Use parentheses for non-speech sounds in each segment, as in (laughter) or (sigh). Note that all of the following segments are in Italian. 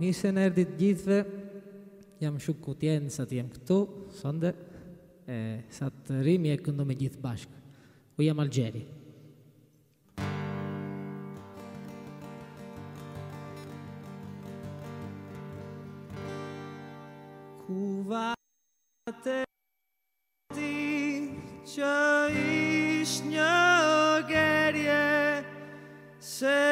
nisën erdit gjithve, jam shumë kutjenë sa të jem këtu, sonde, e, sa të rimi e këndo me gjithë bashkë. U jam Algjeri. Ku vate ti që ish një gerje se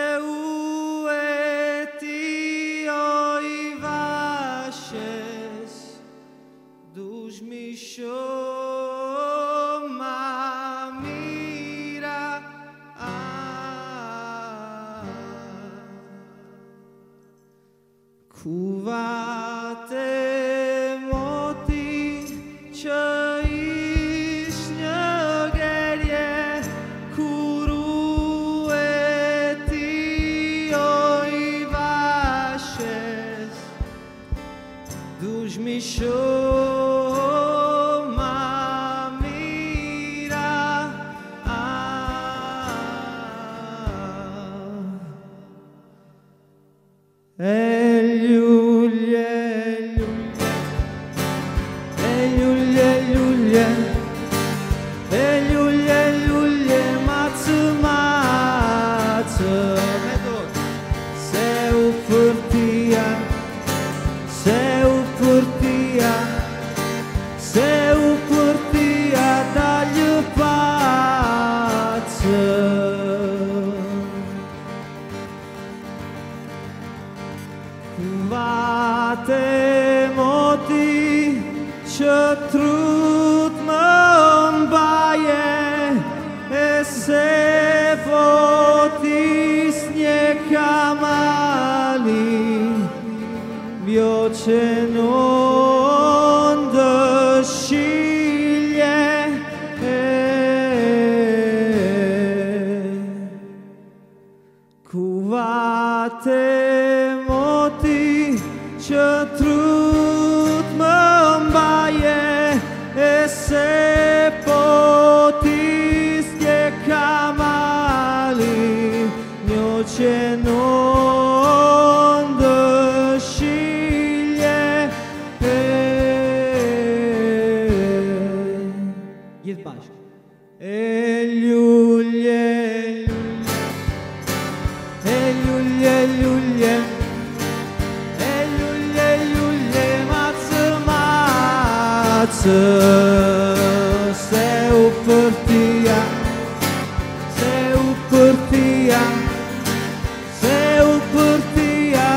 përtia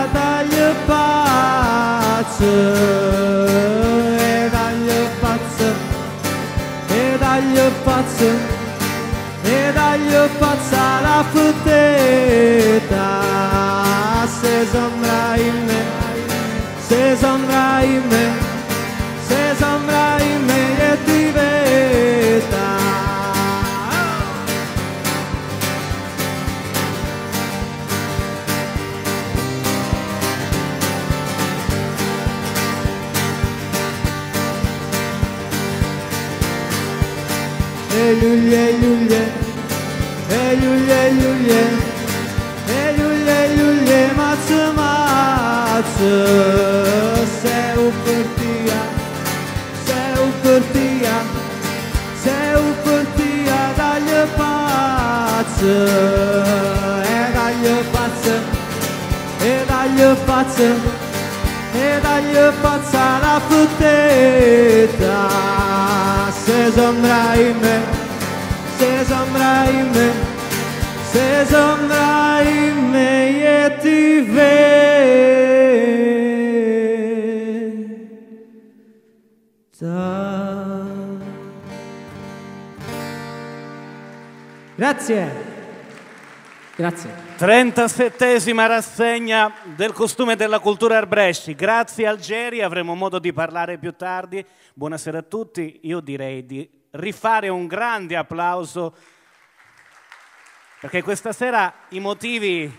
Dalë pacë E dalë pacë pacë E dalë pacë la fëteta Se zëmra ime Se zëmra ime Se zëmra ime jeti veta Grazie. Grazie 37esima rassegna del costume della cultura Arbresci. Grazie Algeri, avremo modo di parlare più tardi. Buonasera a tutti. Io direi di rifare un grande applauso perché questa sera i motivi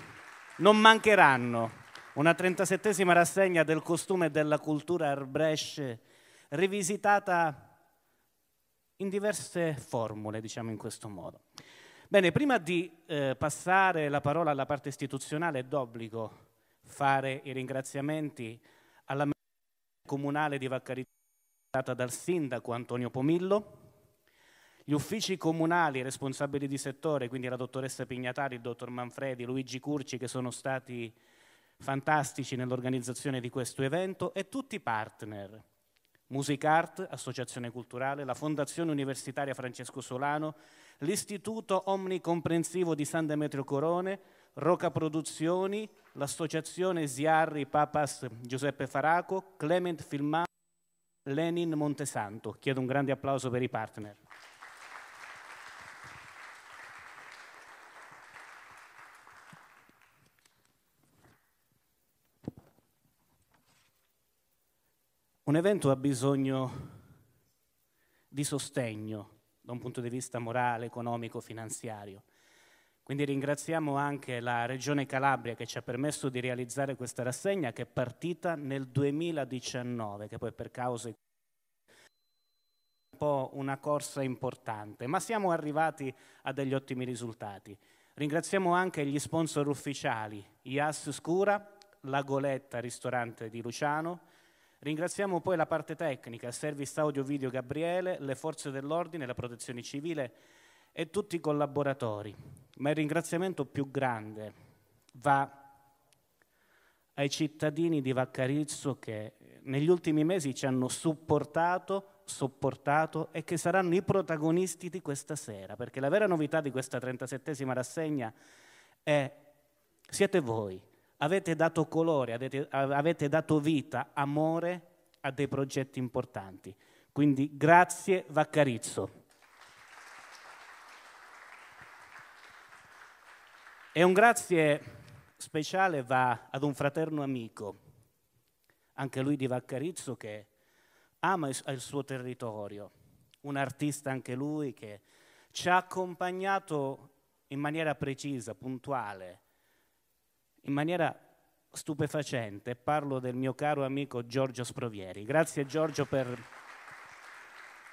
non mancheranno. Una 37esima rassegna del costume della cultura Arbresci rivisitata in diverse formule, diciamo in questo modo. Bene, prima di eh, passare la parola alla parte istituzionale è d'obbligo fare i ringraziamenti alla comunale di Vaccarizzo data dal sindaco Antonio Pomillo, gli uffici comunali responsabili di settore, quindi la dottoressa Pignatari, il dottor Manfredi, Luigi Curci, che sono stati fantastici nell'organizzazione di questo evento, e tutti i partner, Musicart, Associazione Culturale, la Fondazione Universitaria Francesco Solano, l'Istituto Omnicomprensivo di San Demetrio Corone, Roca Produzioni, l'Associazione Ziarri Papas Giuseppe Faraco, Clement Filmato, Lenin Montesanto. Chiedo un grande applauso per i partner. Un evento ha bisogno di sostegno da un punto di vista morale, economico, finanziario. Quindi ringraziamo anche la Regione Calabria che ci ha permesso di realizzare questa rassegna che è partita nel 2019, che poi per cause un po' una corsa importante, ma siamo arrivati a degli ottimi risultati. Ringraziamo anche gli sponsor ufficiali, IAS Scura, La Goletta, ristorante di Luciano, Ringraziamo poi la parte tecnica, service audio video Gabriele, le forze dell'ordine, la protezione civile e tutti i collaboratori. Ma il ringraziamento più grande va ai cittadini di Vaccarizzo che negli ultimi mesi ci hanno supportato, sopportato e che saranno i protagonisti di questa sera, perché la vera novità di questa 37esima rassegna è siete voi, avete dato colore, avete, avete dato vita, amore a dei progetti importanti. Quindi grazie Vaccarizzo. E un grazie speciale va ad un fraterno amico, anche lui di Vaccarizzo, che ama il suo territorio, un artista anche lui che ci ha accompagnato in maniera precisa, puntuale, in maniera stupefacente. Parlo del mio caro amico Giorgio Sprovieri. Grazie Giorgio per,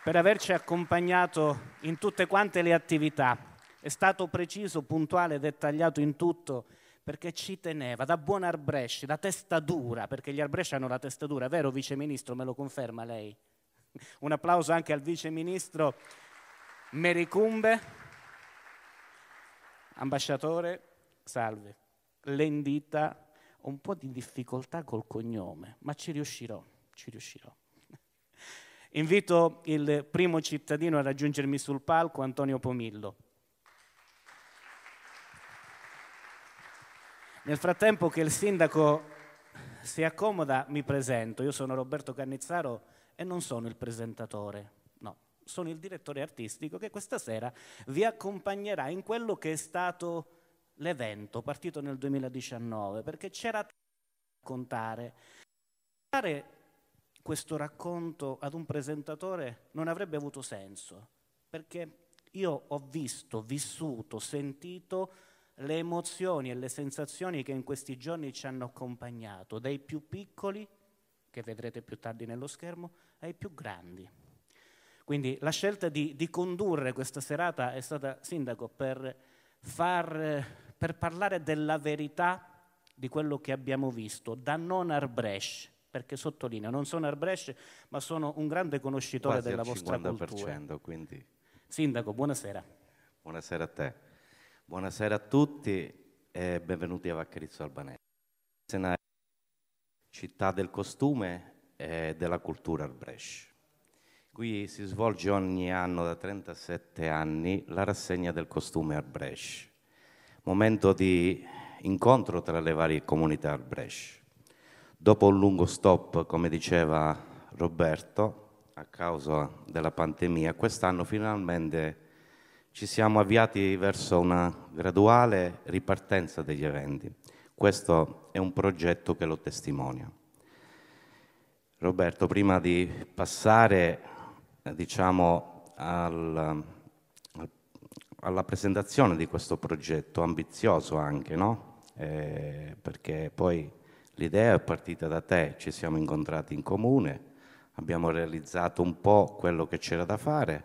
per averci accompagnato in tutte quante le attività. È stato preciso, puntuale, dettagliato in tutto perché ci teneva, da buon Arbresci, da testa dura, perché gli Arbresci hanno la testa dura, vero Vice Ministro? Me lo conferma lei? (laughs) Un applauso anche al Vice Ministro Mericumbe, ambasciatore, salve l'endita, ho un po' di difficoltà col cognome, ma ci riuscirò, ci riuscirò. (laughs) Invito il primo cittadino a raggiungermi sul palco, Antonio Pomillo. Nel frattempo che il sindaco si accomoda, mi presento. Io sono Roberto Cannizzaro e non sono il presentatore, no, sono il direttore artistico che questa sera vi accompagnerà in quello che è stato l'evento partito nel 2019 perché c'era da raccontare. Questo racconto ad un presentatore non avrebbe avuto senso perché io ho visto, vissuto, sentito le emozioni e le sensazioni che in questi giorni ci hanno accompagnato, dai più piccoli, che vedrete più tardi nello schermo, ai più grandi. Quindi la scelta di, di condurre questa serata è stata, Sindaco, per far per parlare della verità di quello che abbiamo visto, da non Arbresh, perché sottolineo, non sono Arbresh, ma sono un grande conoscitore Quasi della vostra 50%, cultura. Quindi... Sindaco, buonasera. Buonasera a te. Buonasera a tutti e benvenuti a Vaccarizzo Albanese. Città del costume e della cultura Arbresh. Qui si svolge ogni anno da 37 anni la rassegna del costume Arbresh momento di incontro tra le varie comunità al Brescia. Dopo un lungo stop, come diceva Roberto, a causa della pandemia, quest'anno finalmente ci siamo avviati verso una graduale ripartenza degli eventi. Questo è un progetto che lo testimonia. Roberto, prima di passare diciamo, al, alla presentazione di questo progetto, ambizioso anche, no? eh, perché poi l'idea è partita da te, ci siamo incontrati in comune, abbiamo realizzato un po' quello che c'era da fare,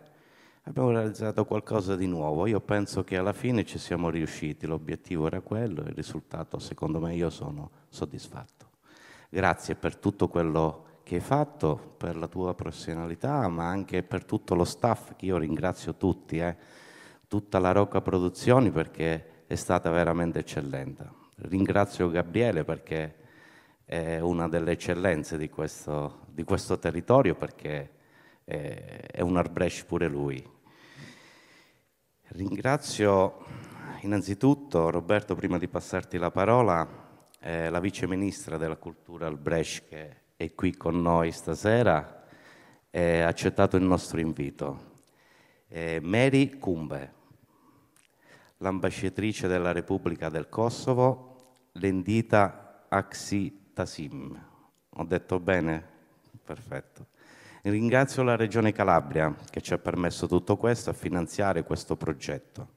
abbiamo realizzato qualcosa di nuovo. Io penso che alla fine ci siamo riusciti, l'obiettivo era quello, il risultato secondo me io sono soddisfatto. Grazie per tutto quello che hai fatto, per la tua professionalità, ma anche per tutto lo staff, che io ringrazio tutti, eh, tutta la Rocca Produzioni perché è stata veramente eccellente. Ringrazio Gabriele perché è una delle eccellenze di questo, di questo territorio perché è un Arbresh pure lui. Ringrazio innanzitutto Roberto, prima di passarti la parola, eh, la vice ministra della cultura Albrecht che è qui con noi stasera e ha accettato il nostro invito. Eh, Mary Kumbe, l'ambasciatrice della Repubblica del Kosovo, Lendita Aksi Tasim. Ho detto bene? Perfetto. Ringrazio la Regione Calabria che ci ha permesso tutto questo, a finanziare questo progetto.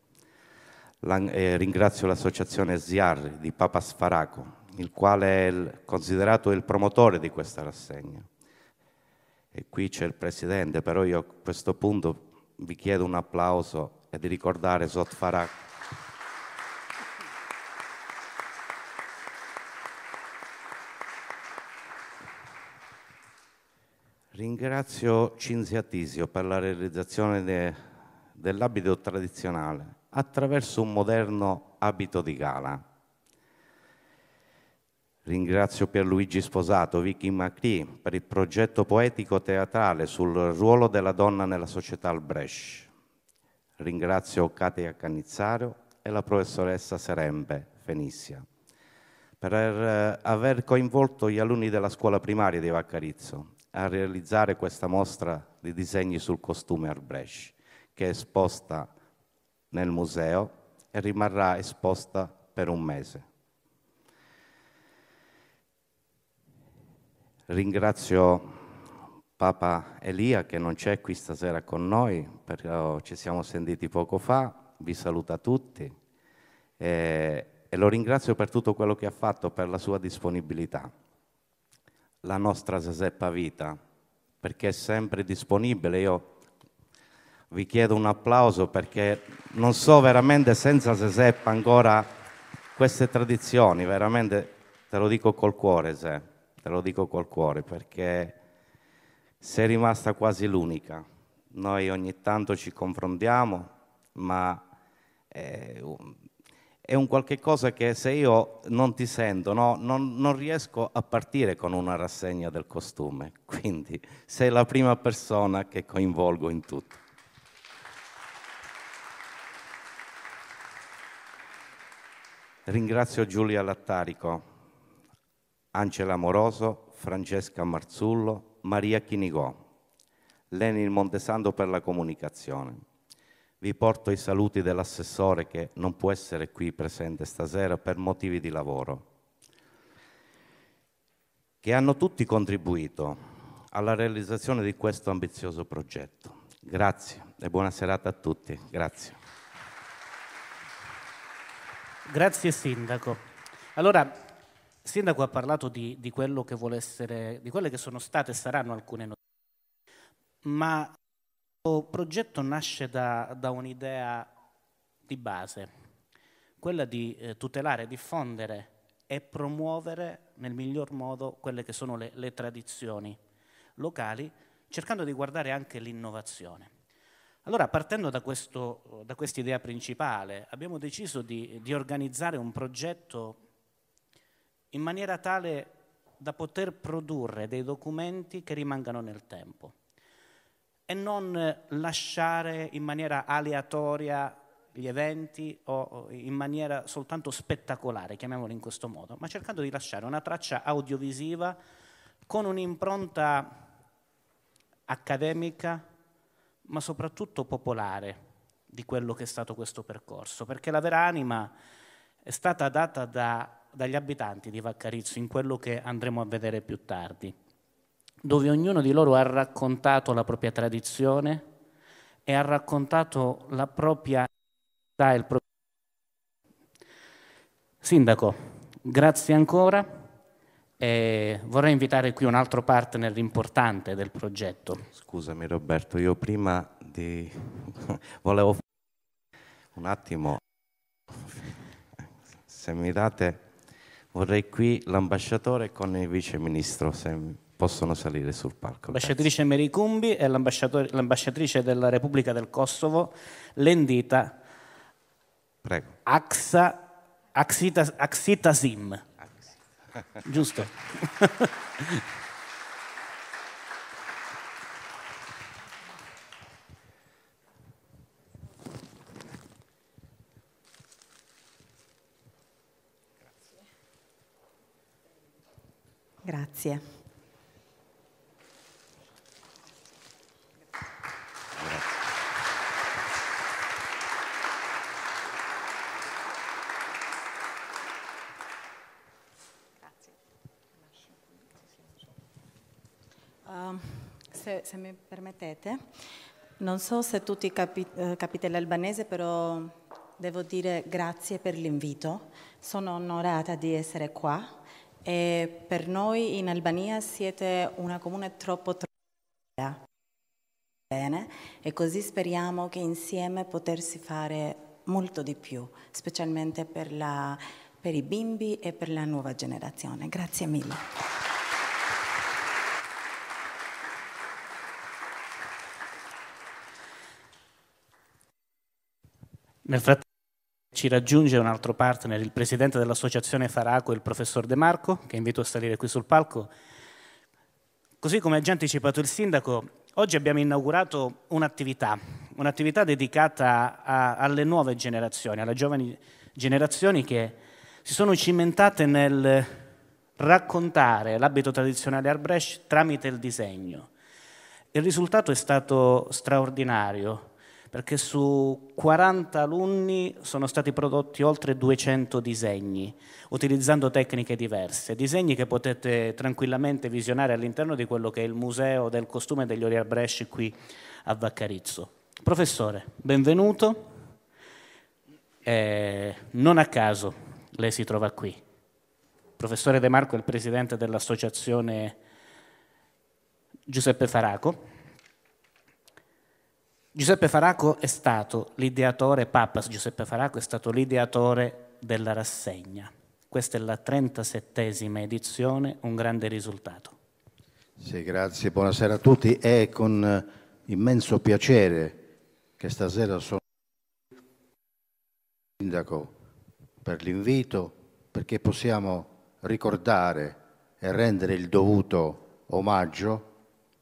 Eh, ringrazio l'associazione SIAR di Papa Sfaraco, il quale è considerato il promotore di questa rassegna. E qui c'è il Presidente, però io a questo punto vi chiedo un applauso e di ricordare Zot Ringrazio Cinzia Tisio per la realizzazione de, dell'abito tradizionale attraverso un moderno abito di gala. Ringrazio Pierluigi Sposato, Vicky Macri per il progetto poetico teatrale sul ruolo della donna nella società Albrecht. Ringrazio Katia Canizzaro e la professoressa Serembe Fenizia per eh, aver coinvolto gli alunni della scuola primaria di Vaccarizzo a realizzare questa mostra di disegni sul costume Arbrecht, che è esposta nel museo e rimarrà esposta per un mese. Ringrazio Papa Elia che non c'è qui stasera con noi, perché ci siamo sentiti poco fa, vi saluta tutti e, e lo ringrazio per tutto quello che ha fatto, per la sua disponibilità la nostra Giuseppa Vita, perché è sempre disponibile. Io vi chiedo un applauso perché non so veramente senza Giuseppa ancora queste tradizioni, veramente te lo dico col cuore, Se, te lo dico col cuore, perché sei rimasta quasi l'unica. Noi ogni tanto ci confrontiamo, ma eh, è un qualche cosa che se io non ti sento, no, non, non, riesco a partire con una rassegna del costume. (laughs) Quindi sei la prima persona che coinvolgo in tutto. Ringrazio Giulia Lattarico, Angela Moroso, Francesca Marzullo, Maria Chinigò, Lenin Montesando per la comunicazione. Vi porto i saluti dell'assessore che non può essere qui presente stasera per motivi di lavoro, che hanno tutti contribuito alla realizzazione di questo ambizioso progetto. Grazie e buona serata a tutti. Grazie. Grazie Sindaco. Allora, Sindaco ha parlato di, di, quello che vuole essere, di quelle che sono state e saranno alcune notizie, ma progetto nasce da, da un'idea di base, quella di eh, tutelare, diffondere e promuovere nel miglior modo quelle che sono le, le tradizioni locali, cercando di guardare anche l'innovazione. Allora, partendo da, questa idea principale, abbiamo deciso di, di organizzare un progetto in maniera tale da poter produrre dei documenti che rimangano nel tempo e non lasciare in maniera aleatoria gli eventi o in maniera soltanto spettacolare, chiamiamolo in questo modo, ma cercando di lasciare una traccia audiovisiva con un'impronta accademica, ma soprattutto popolare di quello che è stato questo percorso, perché la vera anima è stata data da, dagli abitanti di Vaccarizzo in quello che andremo a vedere più tardi dove ognuno di loro ha raccontato la propria tradizione e ha raccontato la propria il proprio... Sindaco, grazie ancora e vorrei invitare qui un altro partner importante del progetto. Scusami Roberto, io prima Senti, (laughs) volevo un attimo, se mi date, vorrei qui l'ambasciatore con il vice ministro, se possono salire sul palco. L'ambasciatrice Mericumbi e l'ambasciatrice della Repubblica del Kosovo, l'endita Prego. Axa, Axita, Axitasim. Giusto? Grazie. Uh, se, mi permettete, non so se tutti capi, eh, capite l'albanese, però devo dire grazie per l'invito. Sono onorata di essere qua e per noi in Albania siete una comune troppo troppo bene e così speriamo che insieme potersi fare molto di più, specialmente per, la, per i bimbi e per la nuova generazione. Grazie mille. Nel frattempo ci raggiunge un altro partner, il presidente dell'associazione Faraco, il professor De Marco, che invito a salire qui sul palco. Così come ha già anticipato il sindaco, oggi abbiamo inaugurato un'attività, un'attività dedicata a, alle nuove generazioni, alle giovani generazioni che si sono cimentate nel raccontare l'abito tradizionale Arbrecht tramite il disegno. Il risultato è stato straordinario perché su 40 alunni sono stati prodotti oltre 200 disegni, utilizzando tecniche diverse, disegni che potete tranquillamente visionare all'interno di quello che è il Museo del Costume degli Oriar Bresci qui a Vaccarizzo. Professore, benvenuto. Eh, non a caso lei si trova qui. Professore De Marco è il presidente dell'associazione Giuseppe Faraco Giuseppe Faraco è stato l'ideatore, Papas Giuseppe Faraco è stato l'ideatore della rassegna. Questa è la 37esima edizione, un grande risultato. Sì, grazie, buonasera a tutti. È con immenso piacere che stasera sono sindaco per l'invito, perché possiamo ricordare e rendere il dovuto omaggio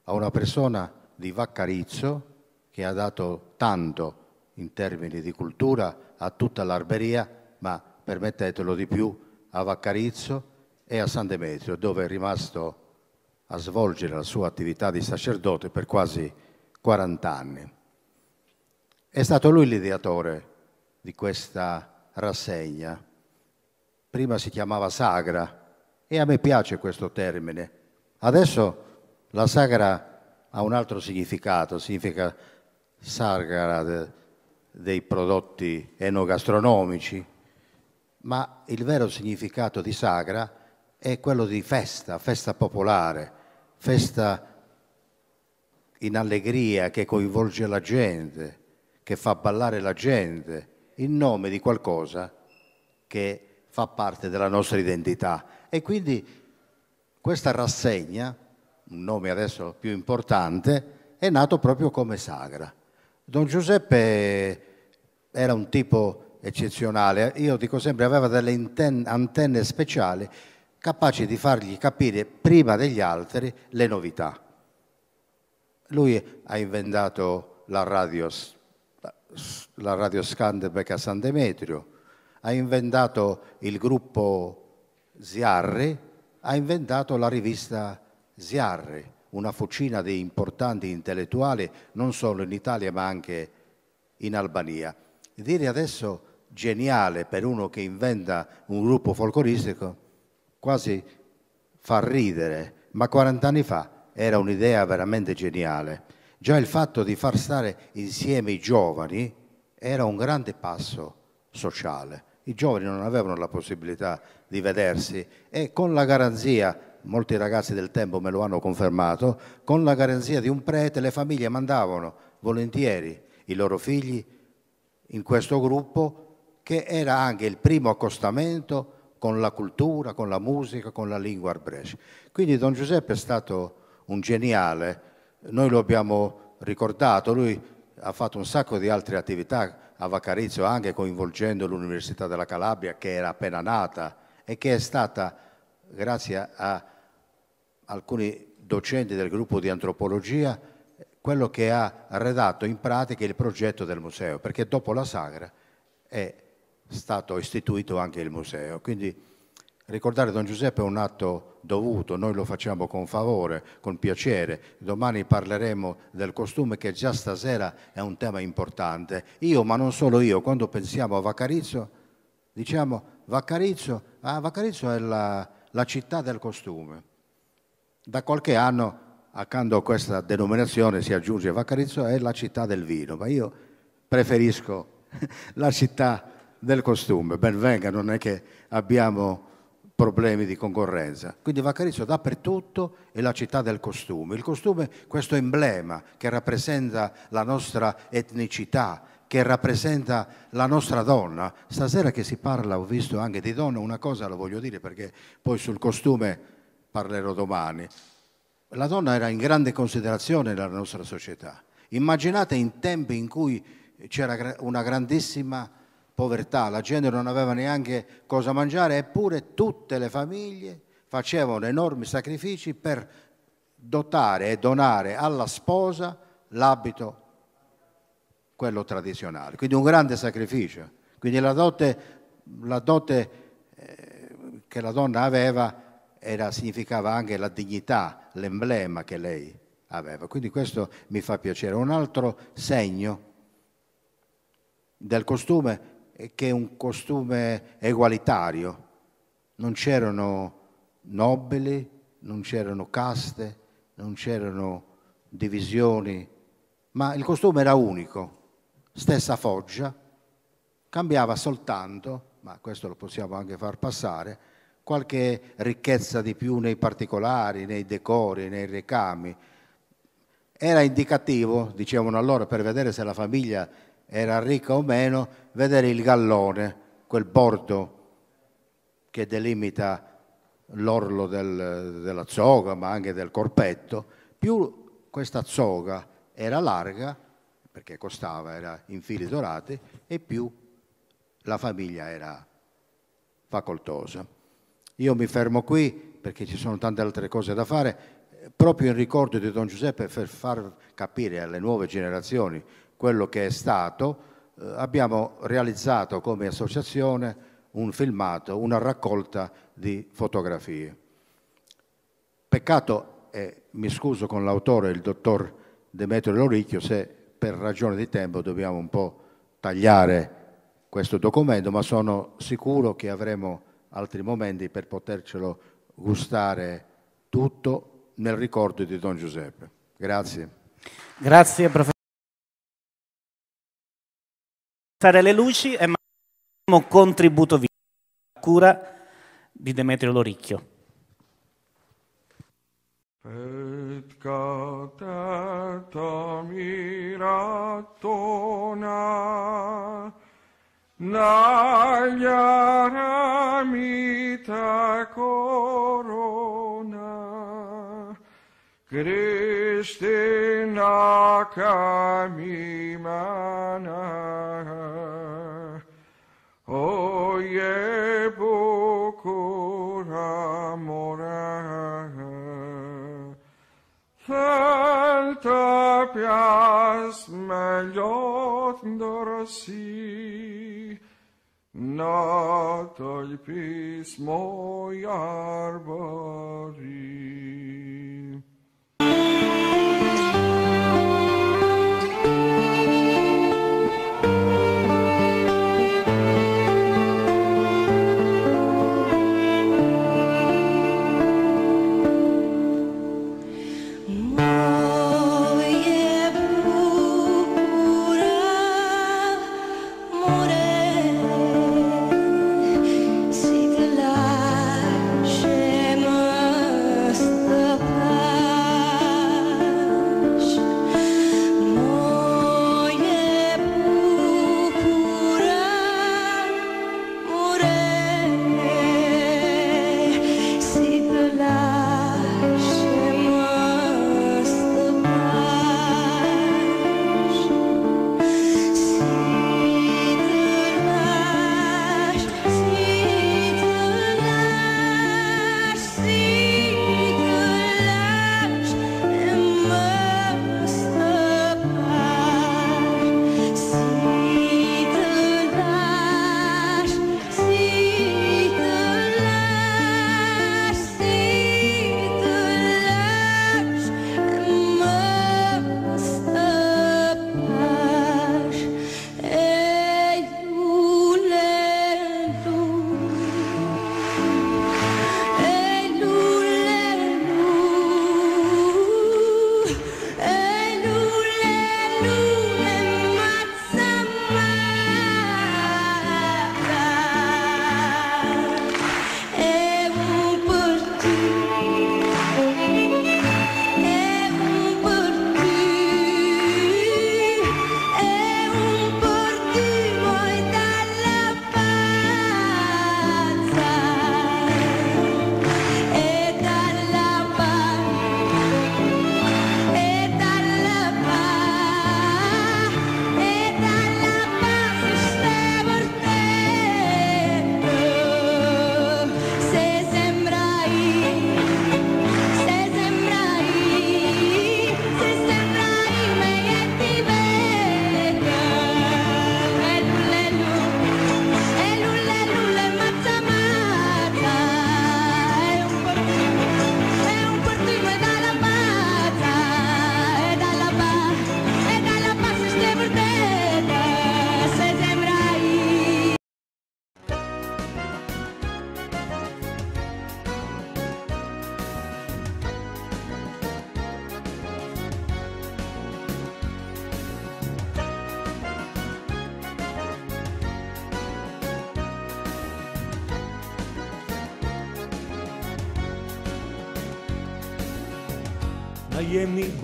a una persona di Vaccarizzo, che ha dato tanto in termini di cultura a tutta l'Arberia, ma permettetelo di più a Vaccarizzo e a San Demetrio, dove è rimasto a svolgere la sua attività di sacerdote per quasi 40 anni. È stato lui l'ideatore di questa rassegna. Prima si chiamava sagra e a me piace questo termine. Adesso la sagra ha un altro significato, significa Sargara de, dei prodotti enogastronomici, ma il vero significato di sagra è quello di festa, festa popolare, festa in allegria che coinvolge la gente, che fa ballare la gente, in nome di qualcosa che fa parte della nostra identità. E quindi questa rassegna, un nome adesso più importante, è nato proprio come sagra. Don Giuseppe era un tipo eccezionale, io dico sempre aveva delle antenne speciali capaci di fargli capire prima degli altri le novità. Lui ha inventato la radio, la radio Scandebeck a San Demetrio, ha inventato il gruppo Ziarri, ha inventato la rivista Ziarri una fucina di importanti intellettuali non solo in Italia ma anche in Albania. Dire adesso geniale per uno che inventa un gruppo folcloristico quasi fa ridere, ma 40 anni fa era un'idea veramente geniale. Già il fatto di far stare insieme i giovani era un grande passo sociale. I giovani non avevano la possibilità di vedersi e con la garanzia molti ragazzi del tempo me lo hanno confermato, con la garanzia di un prete le famiglie mandavano volentieri i loro figli in questo gruppo che era anche il primo accostamento con la cultura, con la musica, con la lingua arbrescia. Quindi Don Giuseppe è stato un geniale, noi lo abbiamo ricordato, lui ha fatto un sacco di altre attività a Vacarizio, anche coinvolgendo l'Università della Calabria che era appena nata e che è stata, grazie a alcuni docenti del gruppo di antropologia, quello che ha redatto in pratica il progetto del museo, perché dopo la sagra è stato istituito anche il museo. Quindi ricordare Don Giuseppe è un atto dovuto, noi lo facciamo con favore, con piacere. Domani parleremo del costume che già stasera è un tema importante. Io, ma non solo io, quando pensiamo a Vaccarizzo, diciamo Vaccarizzo, ah, Vaccarizzo è la, la città del costume. Da qualche anno accanto a questa denominazione si aggiunge Vaccarizzo è la città del vino, ma io preferisco (laughs) la città del costume. Ben venga, non è che abbiamo problemi di concorrenza. Quindi Vaccarizzo dappertutto è la città del costume. Il costume, questo emblema che rappresenta la nostra etnicità, che rappresenta la nostra donna. Stasera che si parla, ho visto anche di donna, una cosa la voglio dire perché poi sul costume parlerò domani. La donna era in grande considerazione nella nostra società. Immaginate in tempi in cui c'era una grandissima povertà, la gente non aveva neanche cosa mangiare, eppure tutte le famiglie facevano enormi sacrifici per dotare e donare alla sposa l'abito, quello tradizionale. Quindi un grande sacrificio. Quindi la dote, la dote eh, che la donna aveva era, significava anche la dignità, l'emblema che lei aveva. Quindi questo mi fa piacere. Un altro segno del costume è che è un costume egualitario. Non c'erano nobili, non c'erano caste, non c'erano divisioni, ma il costume era unico, stessa foggia, cambiava soltanto, ma questo lo possiamo anche far passare, qualche ricchezza di più nei particolari, nei decori, nei ricami. Era indicativo, dicevano allora, per vedere se la famiglia era ricca o meno, vedere il gallone, quel bordo che delimita l'orlo del, della zoga, ma anche del corpetto, più questa zoga era larga, perché costava, era in fili dorati, e più la famiglia era facoltosa. Io mi fermo qui perché ci sono tante altre cose da fare, proprio in ricordo di Don Giuseppe per far capire alle nuove generazioni quello che è stato, eh, abbiamo realizzato come associazione un filmato, una raccolta di fotografie. Peccato, e mi scuso con l'autore, il dottor Demetrio Loricchio, se per ragione di tempo dobbiamo un po' tagliare questo documento, ma sono sicuro che avremo altri momenti per potercelo gustare tutto nel ricordo di Don Giuseppe. Grazie. Grazie professore. le luci e un contributo video a cura di Demetrio Loricchio. Petkata Να γιαράμι τα κορώνα, Κρίστη να καμιμάνα, ο γεμπούκουρα μωρά, θέλτα πιάς με λιώθν natoj pismoj arbori.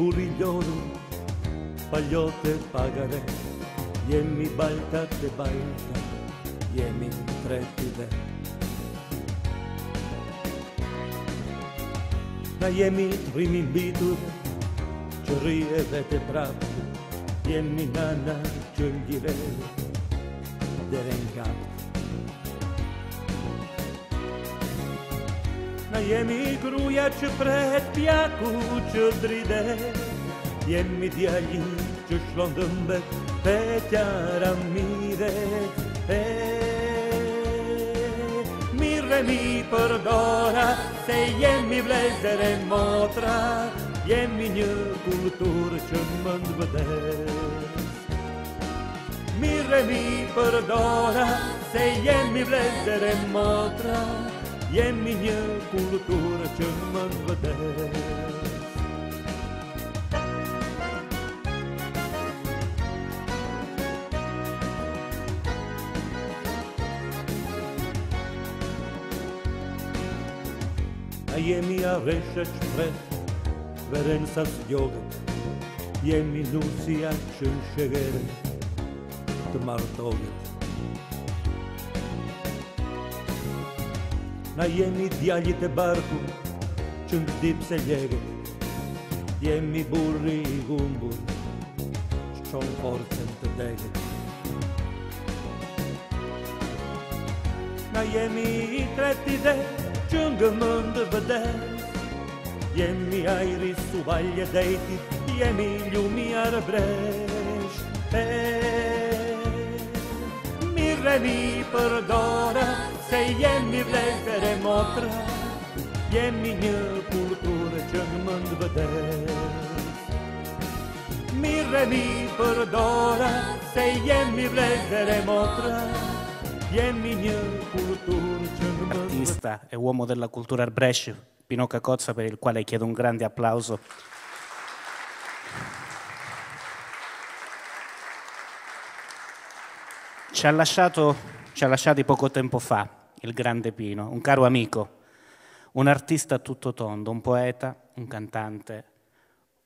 Buriljoru, paljote pagare, jemi balta te balta, jemi trepide. Najemi rimimbitur, që rije te prapë, jemi nana që jemi gruja që pret pjaku që dride, jemi djali që shlon dëmbet, pe tjara mire, e Mirre mi përdora, se jemi vlezër e motra, jemi një kultur që më ndëvdes. Mirre mi përdora, se jemi vlezër e motra, jemi një kultur që më ndëvdes. A jemi a reshe që pret, veren sa s'gjogët, jemi nusia që në shegere të Na jemi djallit e barku që në dip se legët, jemi burri i gumbur që qonë forcen të degët. Na jemi i treti dhe që ngë mëndë vëdes, jemi ajri su valje dejti, jemi ljumi arbresh. E, mirre mi përdora, se jemi vlezër e motra, jemi një kultur që në mëndë vëdes. Mirre mi përdora, se jemi vlezër e motra, jemi një kultur që në mëndë artista e uomo della cultura Arbresh, Pino Cacozza, per il quale chiedo un grande applauso. Ci ha, lasciato, ci ha lasciati poco tempo fa il grande Pino, un caro amico, un artista tutto tondo, un poeta, un cantante,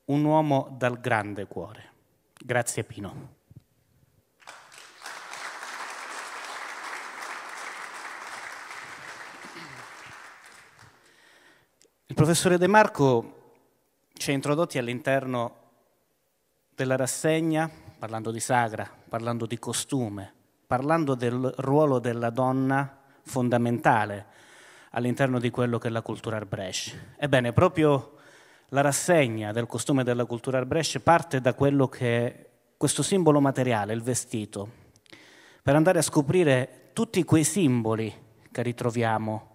un uomo dal grande cuore. Grazie Pino. Il professore De Marco ci ha introdotti all'interno della rassegna parlando di sagra, parlando di costume, parlando del ruolo della donna fondamentale all'interno di quello che è la cultura Arbresh. Ebbene, proprio la rassegna del costume della cultura Arbresh parte da quello che è questo simbolo materiale, il vestito, per andare a scoprire tutti quei simboli che ritroviamo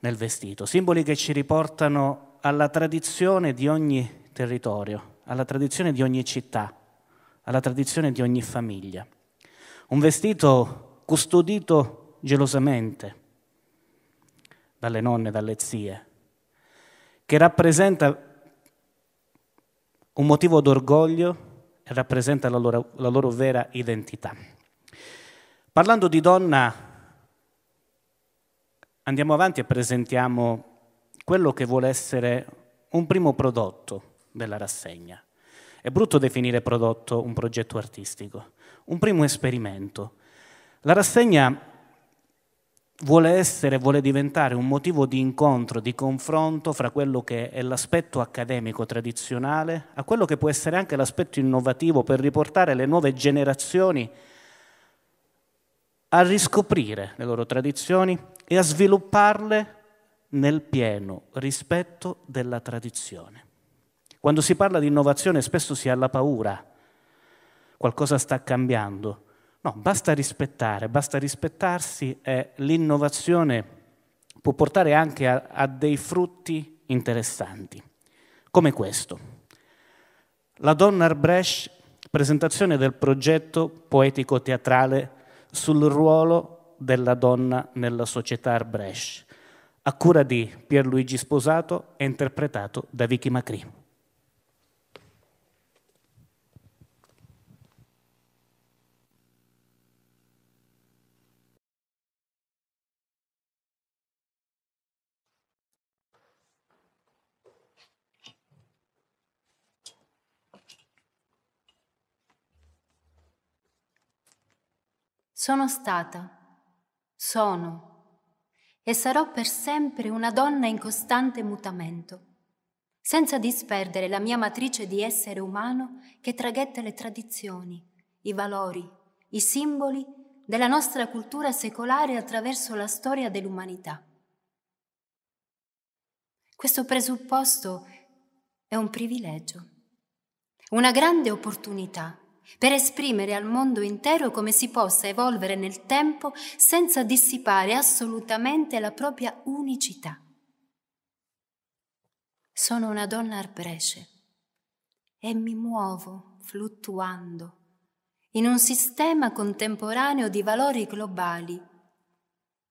nel vestito, simboli che ci riportano alla tradizione di ogni territorio, alla tradizione di ogni città, alla tradizione di ogni famiglia. Un vestito custodito gelosamente dalle nonne, dalle zie, che rappresenta un motivo d'orgoglio e rappresenta la loro, la loro vera identità. Parlando di donna, andiamo avanti e presentiamo quello che vuole essere un primo prodotto della rassegna. È brutto definire prodotto un progetto artistico, un primo esperimento. La rassegna vuole essere, vuole diventare un motivo di incontro, di confronto fra quello che è l'aspetto accademico tradizionale a quello che può essere anche l'aspetto innovativo per riportare le nuove generazioni a riscoprire le loro tradizioni e a svilupparle nel pieno rispetto della tradizione. Quando si parla di innovazione spesso si ha la paura, qualcosa sta cambiando. No, basta rispettare, basta rispettarsi e l'innovazione può portare anche a, a dei frutti interessanti, come questo. La Donna Arbresh, presentazione del progetto poetico-teatrale sul ruolo della donna nella società Arbresh, a cura di Pierluigi Sposato e interpretato da Vicky Macri. Sono stata, sono e sarò per sempre una donna in costante mutamento, senza disperdere la mia matrice di essere umano che traghetta le tradizioni, i valori, i simboli della nostra cultura secolare attraverso la storia dell'umanità. Questo presupposto è un privilegio, una grande opportunità per esprimere al mondo intero come si possa evolvere nel tempo senza dissipare assolutamente la propria unicità. Sono una donna arbresce e mi muovo fluttuando in un sistema contemporaneo di valori globali,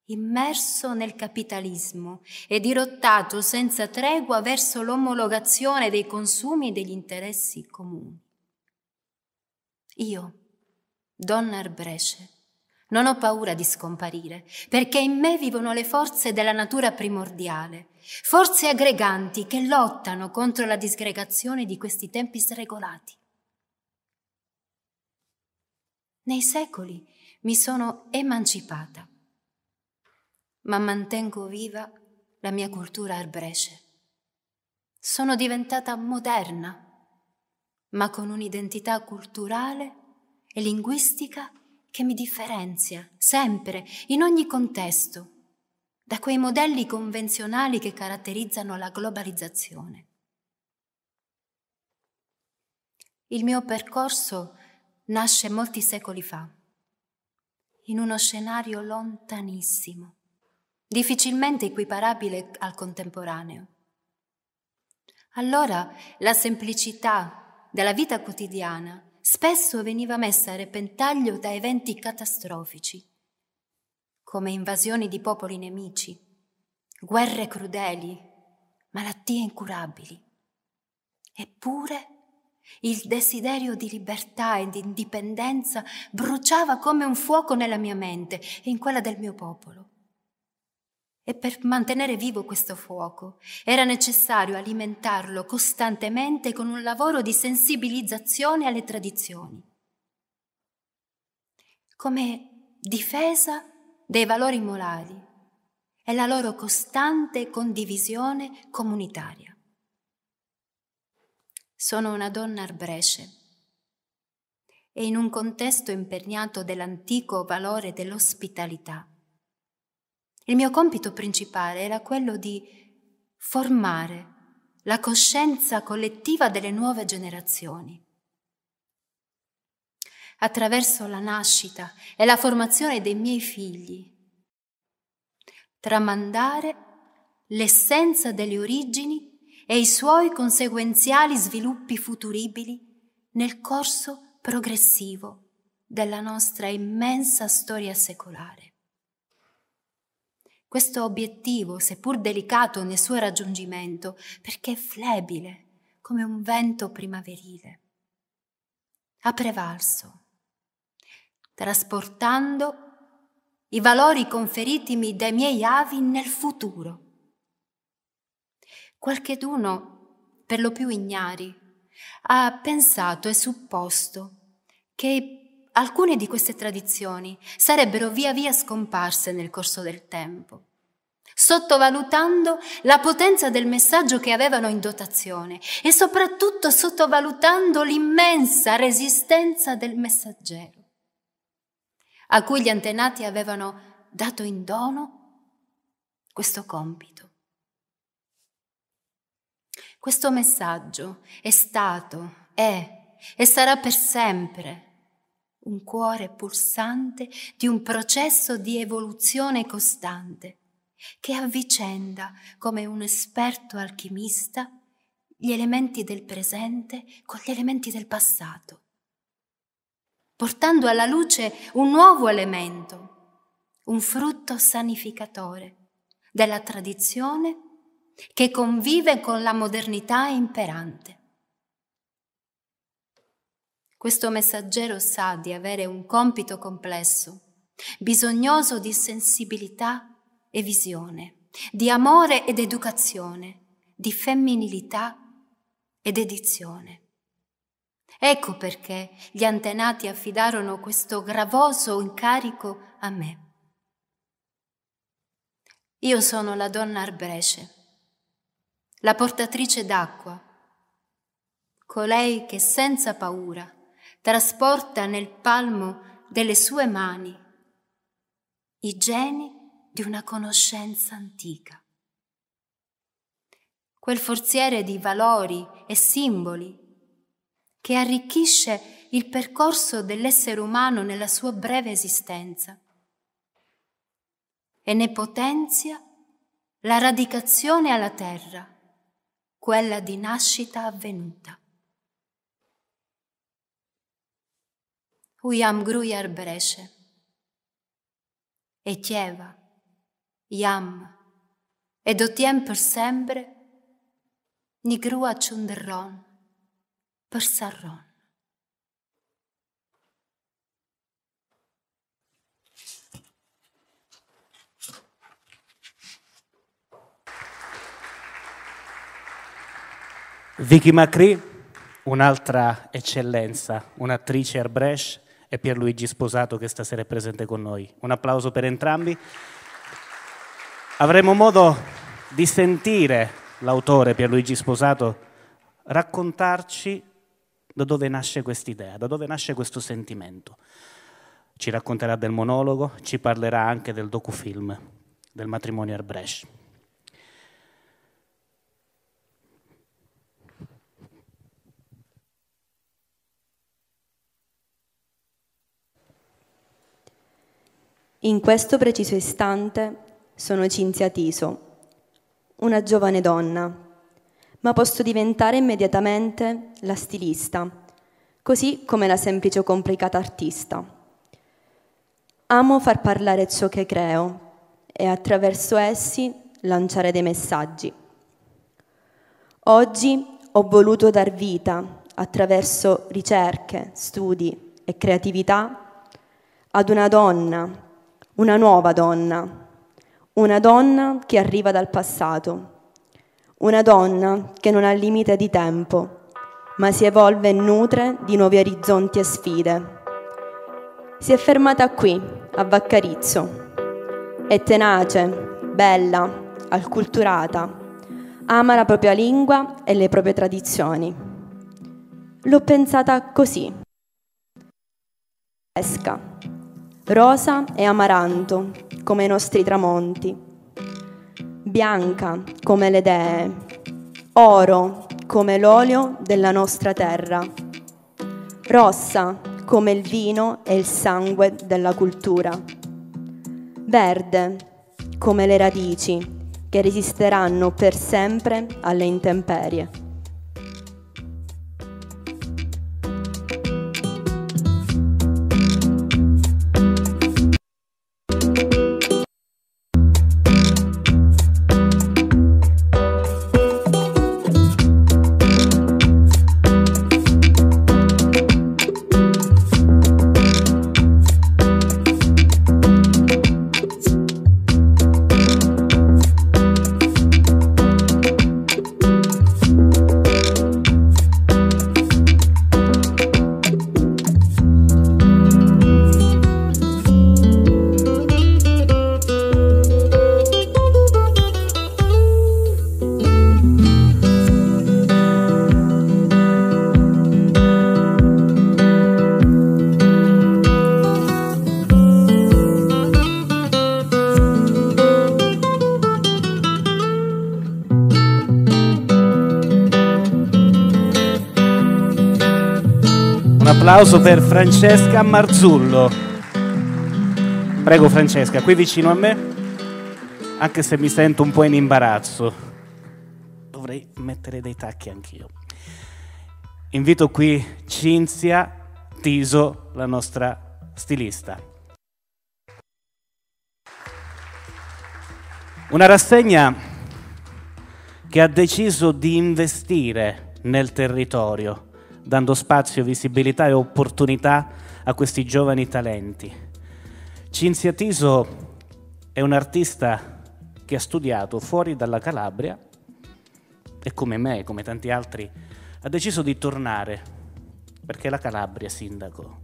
immerso nel capitalismo e dirottato senza tregua verso l'omologazione dei consumi e degli interessi comuni. Io, donna Arbresce, non ho paura di scomparire, perché in me vivono le forze della natura primordiale, forze aggreganti che lottano contro la disgregazione di questi tempi sregolati. Nei secoli mi sono emancipata, ma mantengo viva la mia cultura arbresce. Sono diventata moderna, ma con un'identità culturale e linguistica che mi differenzia sempre, in ogni contesto, da quei modelli convenzionali che caratterizzano la globalizzazione. Il mio percorso nasce molti secoli fa, in uno scenario lontanissimo, difficilmente equiparabile al contemporaneo. Allora la semplicità della vita quotidiana spesso veniva messa a repentaglio da eventi catastrofici, come invasioni di popoli nemici, guerre crudeli, malattie incurabili. Eppure il desiderio di libertà e di indipendenza bruciava come un fuoco nella mia mente e in quella del mio popolo. E per mantenere vivo questo fuoco era necessario alimentarlo costantemente con un lavoro di sensibilizzazione alle tradizioni, come difesa dei valori morali e la loro costante condivisione comunitaria. Sono una donna arbresce e in un contesto imperniato dell'antico valore dell'ospitalità. Il mio compito principale era quello di formare la coscienza collettiva delle nuove generazioni. Attraverso la nascita e la formazione dei miei figli, tramandare l'essenza delle origini e i suoi conseguenziali sviluppi futuribili nel corso progressivo della nostra immensa storia secolare. Questo obiettivo, seppur delicato nel suo raggiungimento, perché è flebile come un vento primaverile, ha prevalso, trasportando i valori conferitimi dai miei avi nel futuro. Qualcheduno, per lo più ignari, ha pensato e supposto che alcune di queste tradizioni sarebbero via via scomparse nel corso del tempo, sottovalutando la potenza del messaggio che avevano in dotazione e soprattutto sottovalutando l'immensa resistenza del messaggero, a cui gli antenati avevano dato in dono questo compito. Questo messaggio è stato, è e sarà per sempre un cuore pulsante di un processo di evoluzione costante che avvicenda come un esperto alchimista gli elementi del presente con gli elementi del passato, portando alla luce un nuovo elemento, un frutto sanificatore della tradizione che convive con la modernità imperante. Questo messaggero sa di avere un compito complesso, bisognoso di sensibilità e visione, di amore ed educazione, di femminilità ed edizione. Ecco perché gli antenati affidarono questo gravoso incarico a me. Io sono la donna Arbresce, la portatrice d'acqua, colei che senza paura trasporta nel palmo delle sue mani i geni di una conoscenza antica. Quel forziere di valori e simboli che arricchisce il percorso dell'essere umano nella sua breve esistenza e ne potenzia la radicazione alla terra, quella di nascita avvenuta. Ujam grujar breše, e chieva, jam, ed otiem per sempre, ni grua ciunderron, per sarron. Vicky Macri, un'altra eccellenza, un'attrice Arbresh e Pierluigi Sposato che stasera è presente con noi. Un applauso per entrambi. Avremo modo di sentire l'autore Pierluigi Sposato raccontarci da dove nasce quest'idea, da dove nasce questo sentimento. Ci racconterà del monologo, ci parlerà anche del docufilm del matrimonio Arbresh. In questo preciso istante sono Cinzia Tiso, una giovane donna, ma posso diventare immediatamente la stilista, così come la semplice o complicata artista. Amo far parlare ciò che creo e attraverso essi lanciare dei messaggi. Oggi ho voluto dar vita, attraverso ricerche, studi e creatività, ad una donna una nuova donna, una donna che arriva dal passato, una donna che non ha limite di tempo, ma si evolve e nutre di nuovi orizzonti e sfide. Si è fermata qui, a Vaccarizzo. È tenace, bella, acculturata, ama la propria lingua e le proprie tradizioni. L'ho pensata così. Esca rosa e amaranto come i nostri tramonti, bianca come le dee, oro come l'olio della nostra terra, rossa come il vino e il sangue della cultura, verde come le radici che resisteranno per sempre alle intemperie. Applauso per Francesca Marzullo. Prego Francesca, qui vicino a me, anche se mi sento un po' in imbarazzo. Dovrei mettere dei tacchi anch'io. Invito qui Cinzia Tiso, la nostra stilista. Una rassegna che ha deciso di investire nel territorio dando spazio, visibilità e opportunità a questi giovani talenti. Cinzia Tiso è un artista che ha studiato fuori dalla Calabria e come me, come tanti altri, ha deciso di tornare perché la Calabria, sindaco,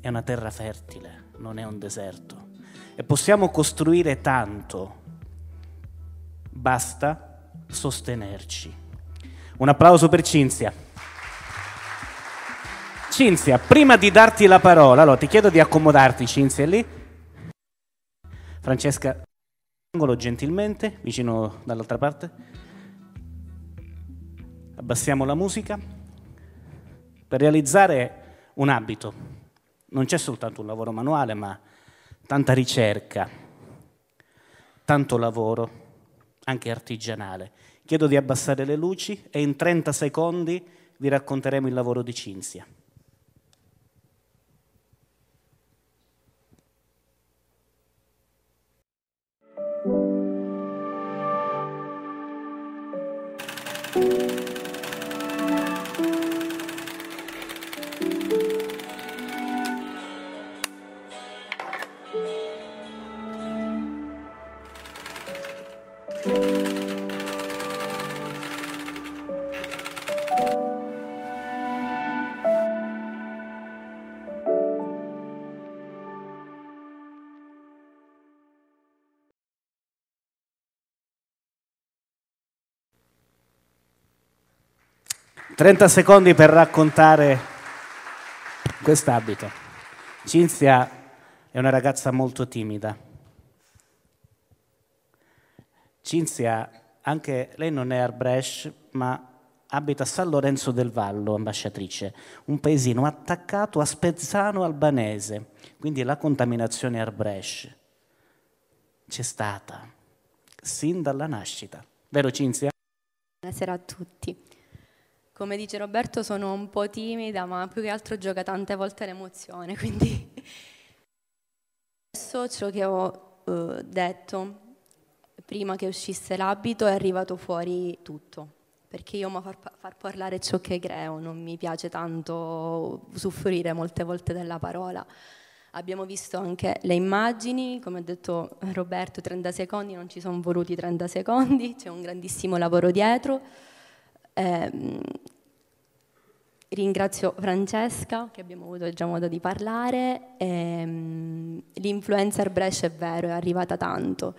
è una terra fertile, non è un deserto. E possiamo costruire tanto, basta sostenerci. Un applauso per Cinzia. Cinzia, prima di darti la parola, allora ti chiedo di accomodarti, Cinzia, lì. Francesca, angolo gentilmente, vicino dall'altra parte. Abbassiamo la musica. Per realizzare un abito non c'è soltanto un lavoro manuale, ma tanta ricerca, tanto lavoro, anche artigianale. Chiedo di abbassare le luci e in 30 secondi vi racconteremo il lavoro di Cinzia. 30 secondi per raccontare quest'abito. Cinzia è una ragazza molto timida. Cinzia, anche lei non è Arbresh, ma abita a San Lorenzo del Vallo, ambasciatrice, un paesino attaccato a Spezzano albanese, quindi la contaminazione Arbresh c'è stata sin dalla nascita. Vero Cinzia? Buonasera a tutti. Come dice Roberto sono un po' timida, ma più che altro gioca tante volte l'emozione, (laughs) quindi adesso ciò che ho uh, detto prima che uscisse l'abito è arrivato fuori tutto, perché io amo far, far parlare ciò che creo, non mi piace tanto soffrire molte volte della parola. Abbiamo visto anche le immagini, come ha detto Roberto, 30 secondi, non ci sono voluti 30 secondi, c'è un grandissimo lavoro dietro. Eh, ringrazio Francesca, che abbiamo avuto già modo di parlare. Eh, l'influencer Brescia è vero, è arrivata tanto.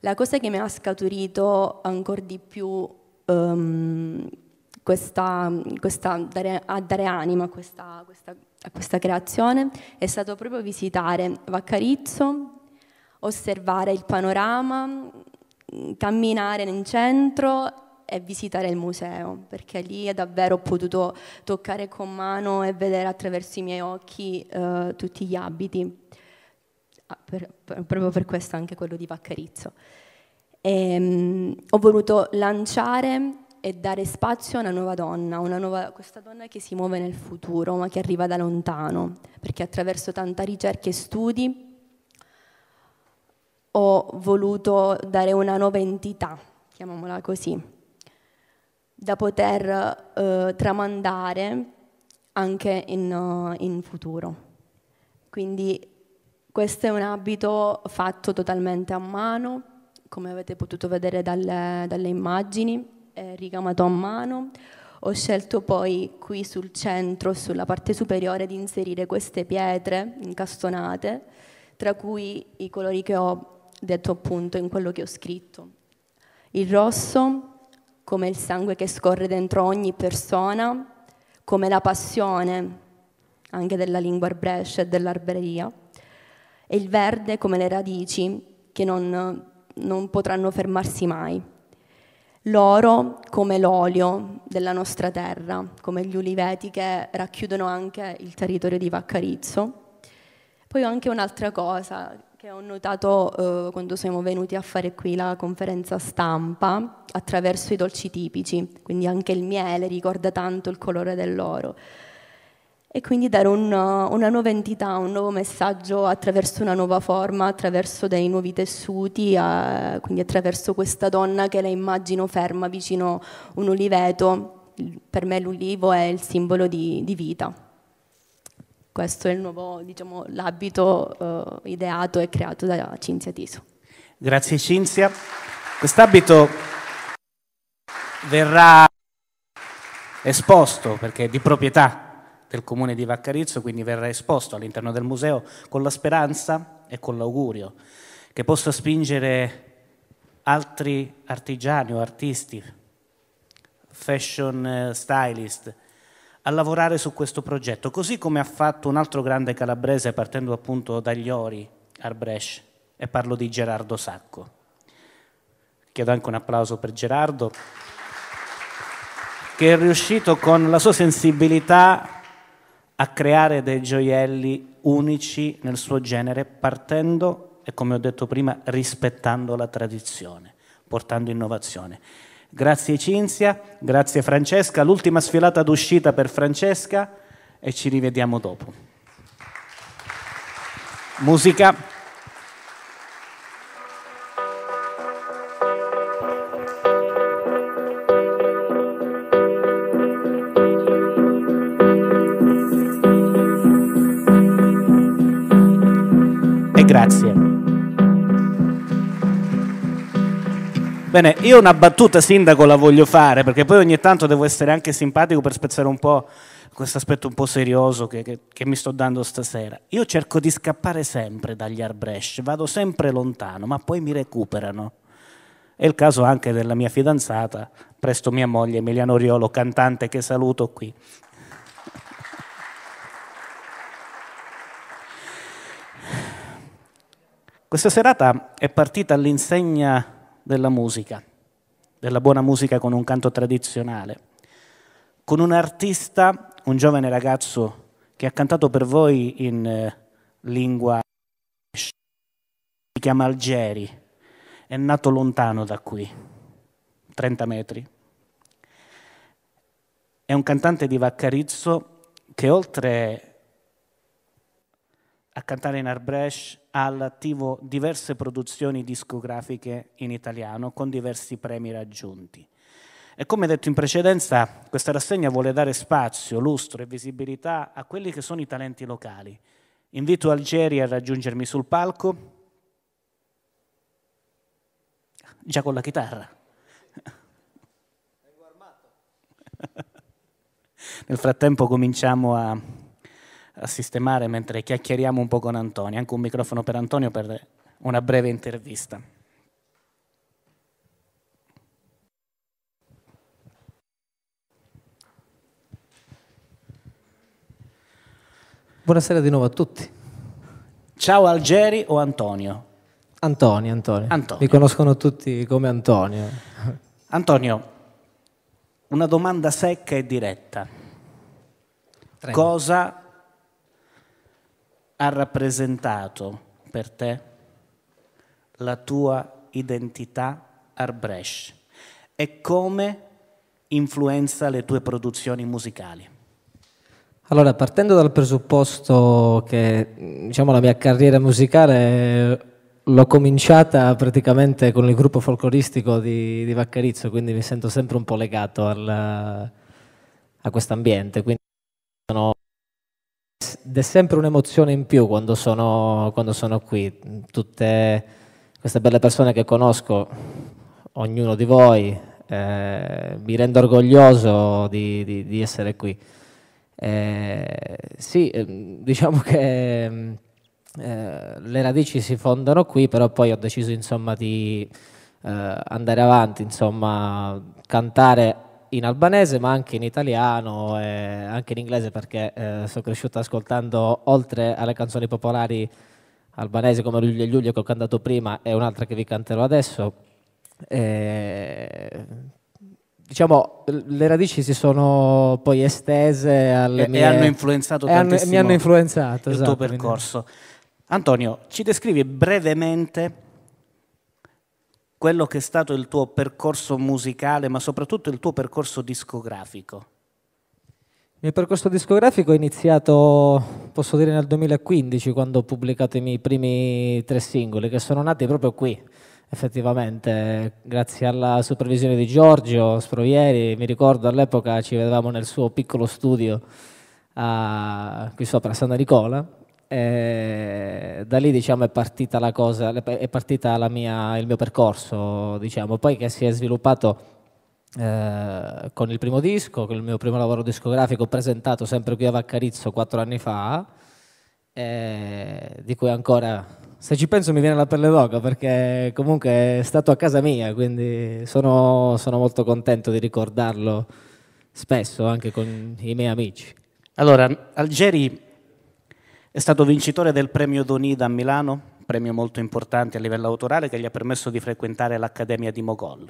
La cosa che mi ha scaturito ancora di più um, questa, questa dare, a dare anima a questa, questa, a questa creazione è stato proprio visitare Vaccarizzo, osservare il panorama, camminare in centro e visitare il museo, perché lì davvero ho potuto toccare con mano e vedere attraverso i miei occhi eh, tutti gli abiti, ah, per, per, proprio per questo anche quello di Vaccarizzo. E, um, ho voluto lanciare e dare spazio a una nuova donna, una nuova, questa donna che si muove nel futuro, ma che arriva da lontano, perché attraverso tanta ricerca e studi ho voluto dare una nuova entità, chiamiamola così, da poter eh, tramandare anche in, uh, in, futuro. Quindi questo è un abito fatto totalmente a mano, come avete potuto vedere dalle, dalle immagini, ricamato a mano. Ho scelto poi qui sul centro, sulla parte superiore, di inserire queste pietre incastonate, tra cui i colori che ho detto appunto in quello che ho scritto. Il rosso, come il sangue che scorre dentro ogni persona, come la passione anche della lingua arbrescia e dell'arbreria, e il verde come le radici che non, non potranno fermarsi mai. L'oro come l'olio della nostra terra, come gli uliveti che racchiudono anche il territorio di Vaccarizzo. Poi ho anche un'altra cosa che ho notato eh, quando siamo venuti a fare qui la conferenza stampa attraverso i dolci tipici, quindi anche il miele ricorda tanto il colore dell'oro. E quindi dare un, una nuova entità, un nuovo messaggio attraverso una nuova forma, attraverso dei nuovi tessuti, eh, quindi attraverso questa donna che la immagino ferma vicino un uliveto. Per me l'ulivo è il simbolo di, di vita. Questo è il nuovo, diciamo, l'abito eh, ideato e creato da Cinzia Tiso. Grazie Cinzia. Quest'abito verrà esposto perché è di proprietà del comune di Vaccarizzo, quindi verrà esposto all'interno del museo con la speranza e con l'augurio che possa spingere altri artigiani o artisti, fashion eh, stylist, a lavorare su questo progetto, così come ha fatto un altro grande calabrese partendo appunto dagli Ori, Arbresh, e parlo di Gerardo Sacco. Chiedo anche un applauso per Gerardo, che è riuscito con la sua sensibilità a creare dei gioielli unici nel suo genere, partendo e come ho detto prima, rispettando la tradizione, portando innovazione. Grazie Cinzia, grazie Francesca, l'ultima sfilata d'uscita per Francesca e ci rivediamo dopo. Musica. Bene, io una battuta sindaco la voglio fare perché poi ogni tanto devo essere anche simpatico per spezzare un po' questo aspetto un po' serioso che, che, che, mi sto dando stasera. Io cerco di scappare sempre dagli arbresh, vado sempre lontano, ma poi mi recuperano. È il caso anche della mia fidanzata, presto mia moglie Emiliano Riolo, cantante che saluto qui. Questa serata è partita all'insegna della musica, della buona musica con un canto tradizionale, con un artista, un giovane ragazzo che ha cantato per voi in eh, lingua si chiama Algeri, è nato lontano da qui, 30 metri. È un cantante di Vaccarizzo che oltre a cantare in Arbresh, ha all'attivo diverse produzioni discografiche in italiano con diversi premi raggiunti. E come detto in precedenza, questa rassegna vuole dare spazio, lustro e visibilità a quelli che sono i talenti locali. Invito Algeri a raggiungermi sul palco, già con la chitarra. (laughs) Nel frattempo cominciamo a a sistemare mentre chiacchieriamo un po' con Antonio, anche un microfono per Antonio per una breve intervista. Buonasera di nuovo a tutti. Ciao Algeri o Antonio? Antonio, Antonio. Antonio. Mi conoscono tutti come Antonio. Antonio, una domanda secca e diretta. Treno. Cosa ha rappresentato per te la tua identità Arbresh e come influenza le tue produzioni musicali? Allora, partendo dal presupposto che diciamo, la mia carriera musicale l'ho cominciata praticamente con il gruppo folcloristico di, di Vaccarizzo, quindi mi sento sempre un po' legato al, a questo ambiente. Quindi sono ed è sempre un'emozione in più quando sono, quando sono qui. Tutte queste belle persone che conosco, ognuno di voi, eh, mi rendo orgoglioso di, di, di essere qui. Eh, sì, ehm, diciamo che eh, le radici si fondano qui, però poi ho deciso insomma di eh, andare avanti, insomma, cantare in albanese ma anche in italiano e anche in inglese perché eh, sono cresciuto ascoltando oltre alle canzoni popolari albanesi come Luglio e Giulio che ho cantato prima e un'altra che vi canterò adesso. E, diciamo, le radici si sono poi estese alle e, mie... E hanno influenzato tantissimo mi hanno influenzato, il esatto, tuo percorso. Antonio, ci descrivi brevemente quello che è stato il tuo percorso musicale, ma soprattutto il tuo percorso discografico? Il mio percorso discografico è iniziato, posso dire, nel 2015, quando ho pubblicato i miei primi tre singoli, che sono nati proprio qui, effettivamente, grazie alla supervisione di Giorgio Sprovieri. Mi ricordo all'epoca ci vedevamo nel suo piccolo studio a, qui sopra a San Nicola e da lì diciamo, è partita la cosa, è partita mia, il mio percorso, diciamo. poi che si è sviluppato eh, con il primo disco, con il mio primo lavoro discografico presentato sempre qui a Vaccarizzo quattro anni fa, eh, di cui ancora, se ci penso mi viene la pelle d'oca perché comunque è stato a casa mia, quindi sono, sono molto contento di ricordarlo spesso anche con i miei amici. Allora, Algeri è stato vincitore del premio Donida a Milano, premio molto importante a livello autorale che gli ha permesso di frequentare l'Accademia di Mogol.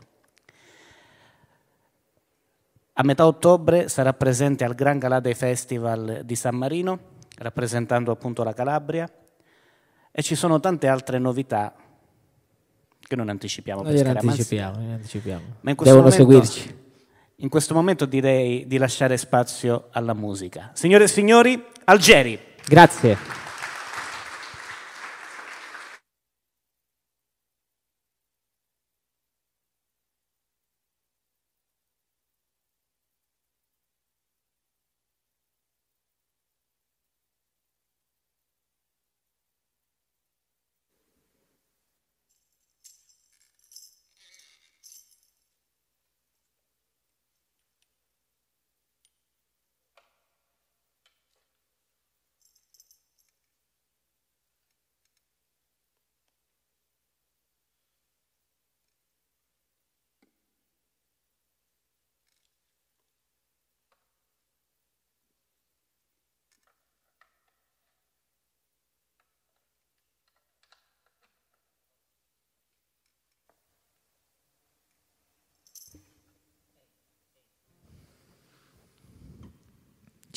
A metà ottobre sarà presente al Gran Galade Festival di San Marino, rappresentando appunto la Calabria, e ci sono tante altre novità che non anticipiamo Noi per anticipiamo, gliene anticipiamo. Ma in questo Devono momento- seguirci. In questo momento direi di lasciare spazio alla musica. Signore e signori, Algeri. Grazie.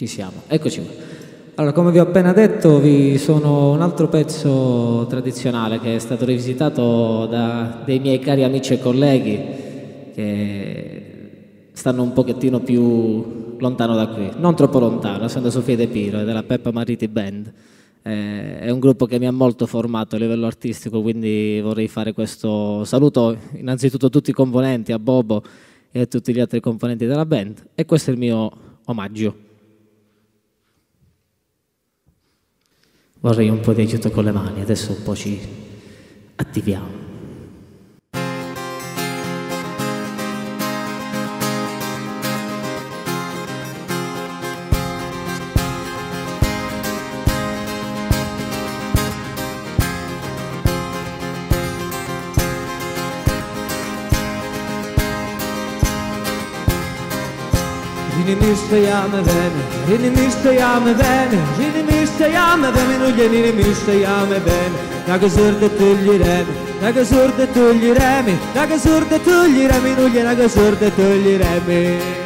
Ci siamo, eccoci qua. Allora, come vi ho appena detto, vi sono un altro pezzo tradizionale che è stato rivisitato da dei miei cari amici e colleghi che stanno un pochettino più lontano da qui, non troppo lontano, essendo Sofia De Piro e della Peppa Mariti Band. Eh, è un gruppo che mi ha molto formato a livello artistico, quindi vorrei fare questo saluto innanzitutto a tutti i componenti, a Bobo e a tutti gli altri componenti della band. E questo è il mio omaggio. Vorrei un po' di aiuto con le mani, adesso un po' ci attiviamo. Rinimirsayame beni, rinimirsayame beni, rinimirsayame beni, non gli rinimirsayame beni. Da che sorda toglieremi, da che sorda toglieremi, da che sorda toglieremi, non gli da che sorda toglieremi. Da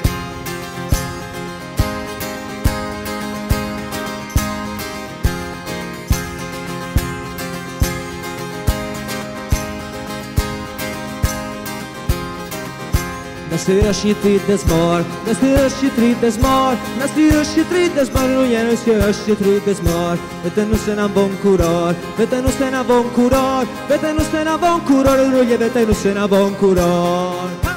störs și tidens mar När störs și tidens mar När störs și tidens mar Och gärna störs și tidens mar Vete nu sena bon curar Vete nu sena bon curar Vete nu sena bon curar Roje vete nu sena bon curar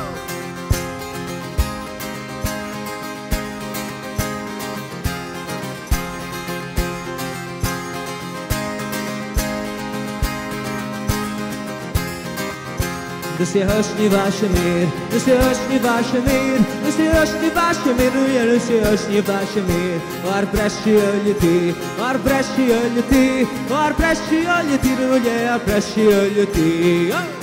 Neslihašni vaše mir, neslihašni vaše mir, neslihašni vaše mir, je neslihašni vaše mir. Var prešio ljudi, var prešio ljudi, var prešio ljudi, je prešio ljudi. Oh!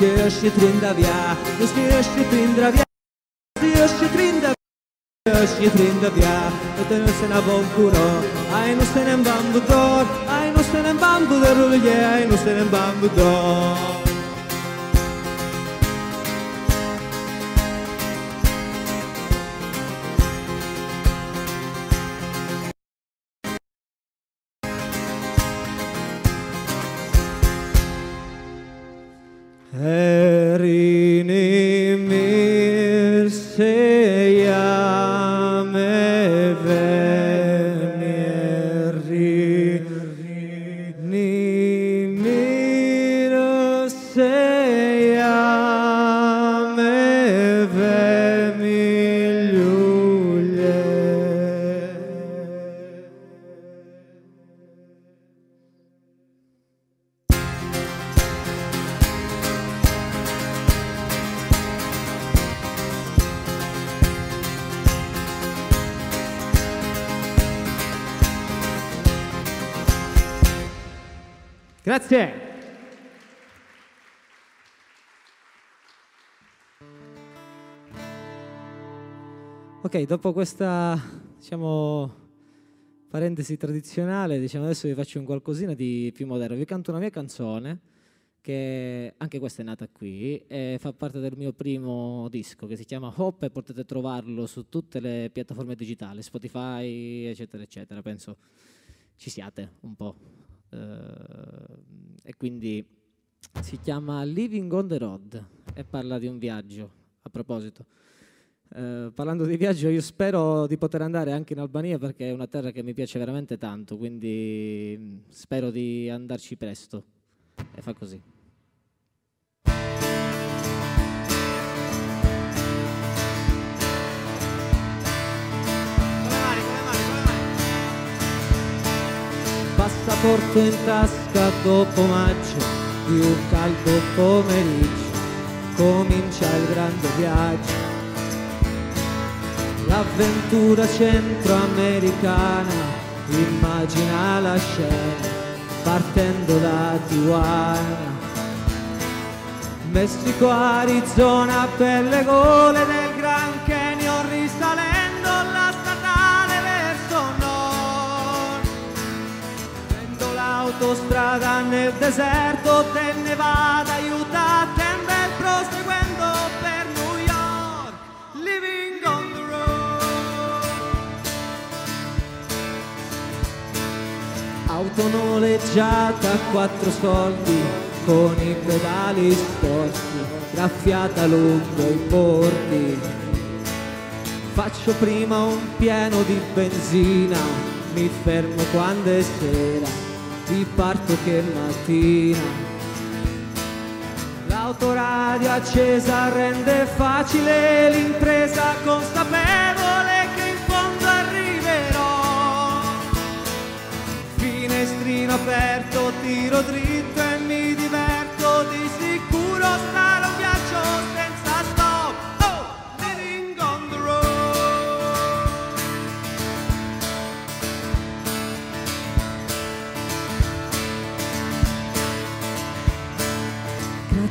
Özgörsöt rindavjá, özgörsöt rindavjá, özgörsöt rindavjá. Özgörsöt rindavjá, a bonkura. Grazie. Ok, dopo questa diciamo, parentesi tradizionale, diciamo, adesso vi faccio un qualcosina di più moderno. Vi canto una mia canzone che anche questa è nata qui e fa parte del mio primo disco che si chiama Hop e potete trovarlo su tutte le piattaforme digitali, Spotify, eccetera, eccetera. Penso ci siate un po'. Uh, e quindi si chiama Living on the Road e parla di un viaggio. A proposito. Eh, parlando di viaggio, io spero di poter andare anche in Albania perché è una terra che mi piace veramente tanto, quindi mm, spero di andarci presto. E fa così. Passaporto in tasca dopo maggio di un caldo pomeriggio, comincia il grande viaggio l'avventura centroamericana, immagina la scena partendo da Tijuana. Messico, Arizona per le gole del Grand Canyon Prendo l'autostrada nel deserto del Nevada, Utah, Denver proseguendo per New York. Living on the Auto noleggiata a quattro soldi con i pedali sporchi, graffiata lungo i bordi. Faccio prima un pieno di benzina, mi fermo quando è sera, riparto che mattina. L'autoradio accesa rende facile l'impresa consapevole che in fondo arriverò finestrino aperto, tiro dritto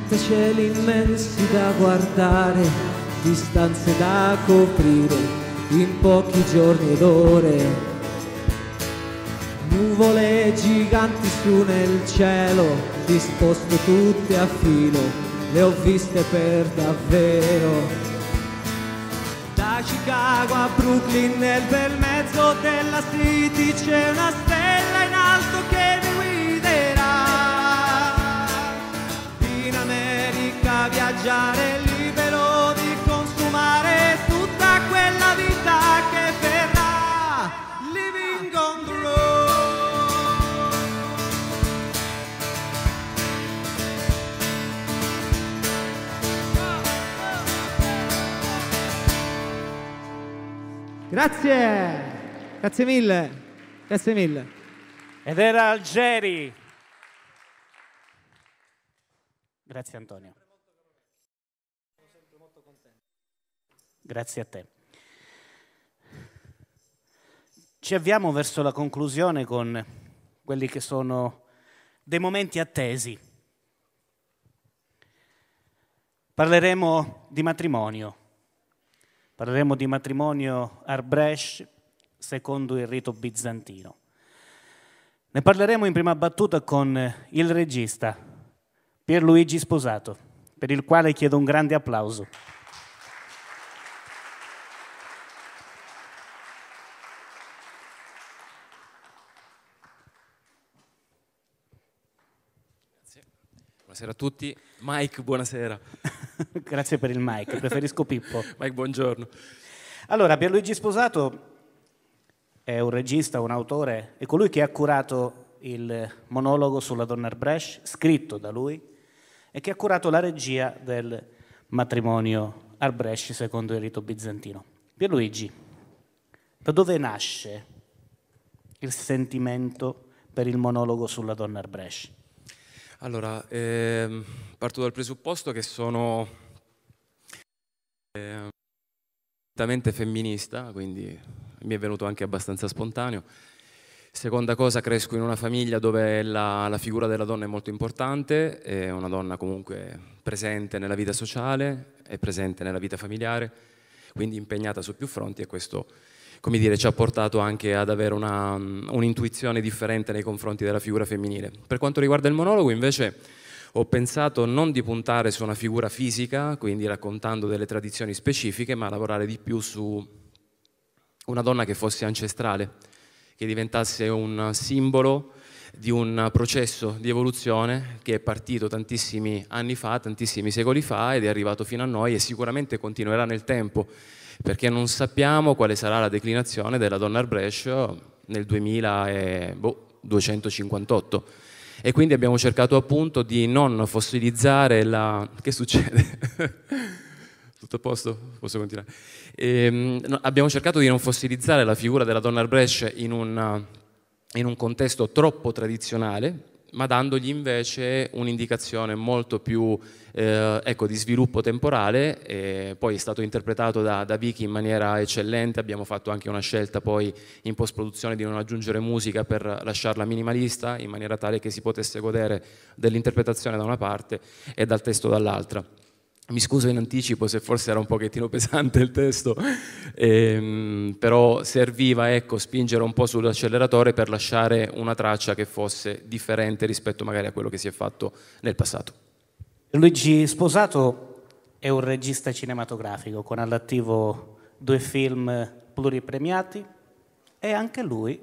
Grattacieli immensi da guardare, distanze da coprire in pochi giorni ed ore nuvole giganti su nel cielo, disposte tutte a filo, le ho viste per davvero. Da Chicago a Brooklyn nel bel mezzo della city c'è una stella in alto che mi Viaggiare libero di consumare tutta quella vita che verrà. Living on the road. Grazie, grazie mille, grazie mille. Ed era Algeri. Grazie Antonio. Grazie a te. Ci avviamo verso la conclusione con quelli che sono dei momenti attesi. Parleremo di matrimonio. Parleremo di matrimonio Arbresh secondo il rito bizantino. Ne parleremo in prima battuta con il regista Pierluigi Sposato, per il quale chiedo un grande applauso. Buonasera a tutti. Mike, buonasera. (laughs) Grazie per il mic, preferisco Pippo. (laughs) Mike, buongiorno. Allora, Pierluigi Sposato è un regista, un autore, è colui che ha curato il monologo sulla donna Arbresh, scritto da lui, e che ha curato la regia del matrimonio Arbresh secondo il rito bizantino. Pierluigi, da dove nasce il sentimento per il monologo sulla donna Arbresh? Allora, ehm, parto dal presupposto che sono eh, femminista, quindi mi è venuto anche abbastanza spontaneo. Seconda cosa, cresco in una famiglia dove la, la, figura della donna è molto importante, è una donna comunque presente nella vita sociale, è presente nella vita familiare, quindi impegnata su più fronti e questo come dire, ci ha portato anche ad avere una, un'intuizione differente nei confronti della figura femminile. Per quanto riguarda il monologo invece ho pensato non di puntare su una figura fisica, quindi raccontando delle tradizioni specifiche, ma lavorare di più su una donna che fosse ancestrale che diventasse un simbolo di un processo di evoluzione che è partito tantissimi anni fa, tantissimi secoli fa ed è arrivato fino a noi e sicuramente continuerà nel tempo, perché non sappiamo quale sarà la declinazione della donna Arbresh nel 2258. E quindi abbiamo cercato appunto di non fossilizzare la... Che succede? (laughs) Tutto a posto? Posso continuare? Ehm, no, abbiamo cercato di non fossilizzare la figura della donna Arbrecht in in un contesto troppo tradizionale, ma dandogli invece un'indicazione molto più eh, ecco, di sviluppo temporale, e poi è stato interpretato da, da, Vicky in maniera eccellente, abbiamo fatto anche una scelta poi in post-produzione di non aggiungere musica per lasciarla minimalista, in maniera tale che si potesse godere dell'interpretazione da una parte e dal testo dall'altra. Mi scuso in anticipo se forse era un pochettino pesante il testo, ehm, però serviva ecco, spingere un po' sull'acceleratore per lasciare una traccia che fosse differente rispetto magari a quello che si è fatto nel passato. Luigi Sposato è un regista cinematografico con all'attivo due film pluripremiati e anche lui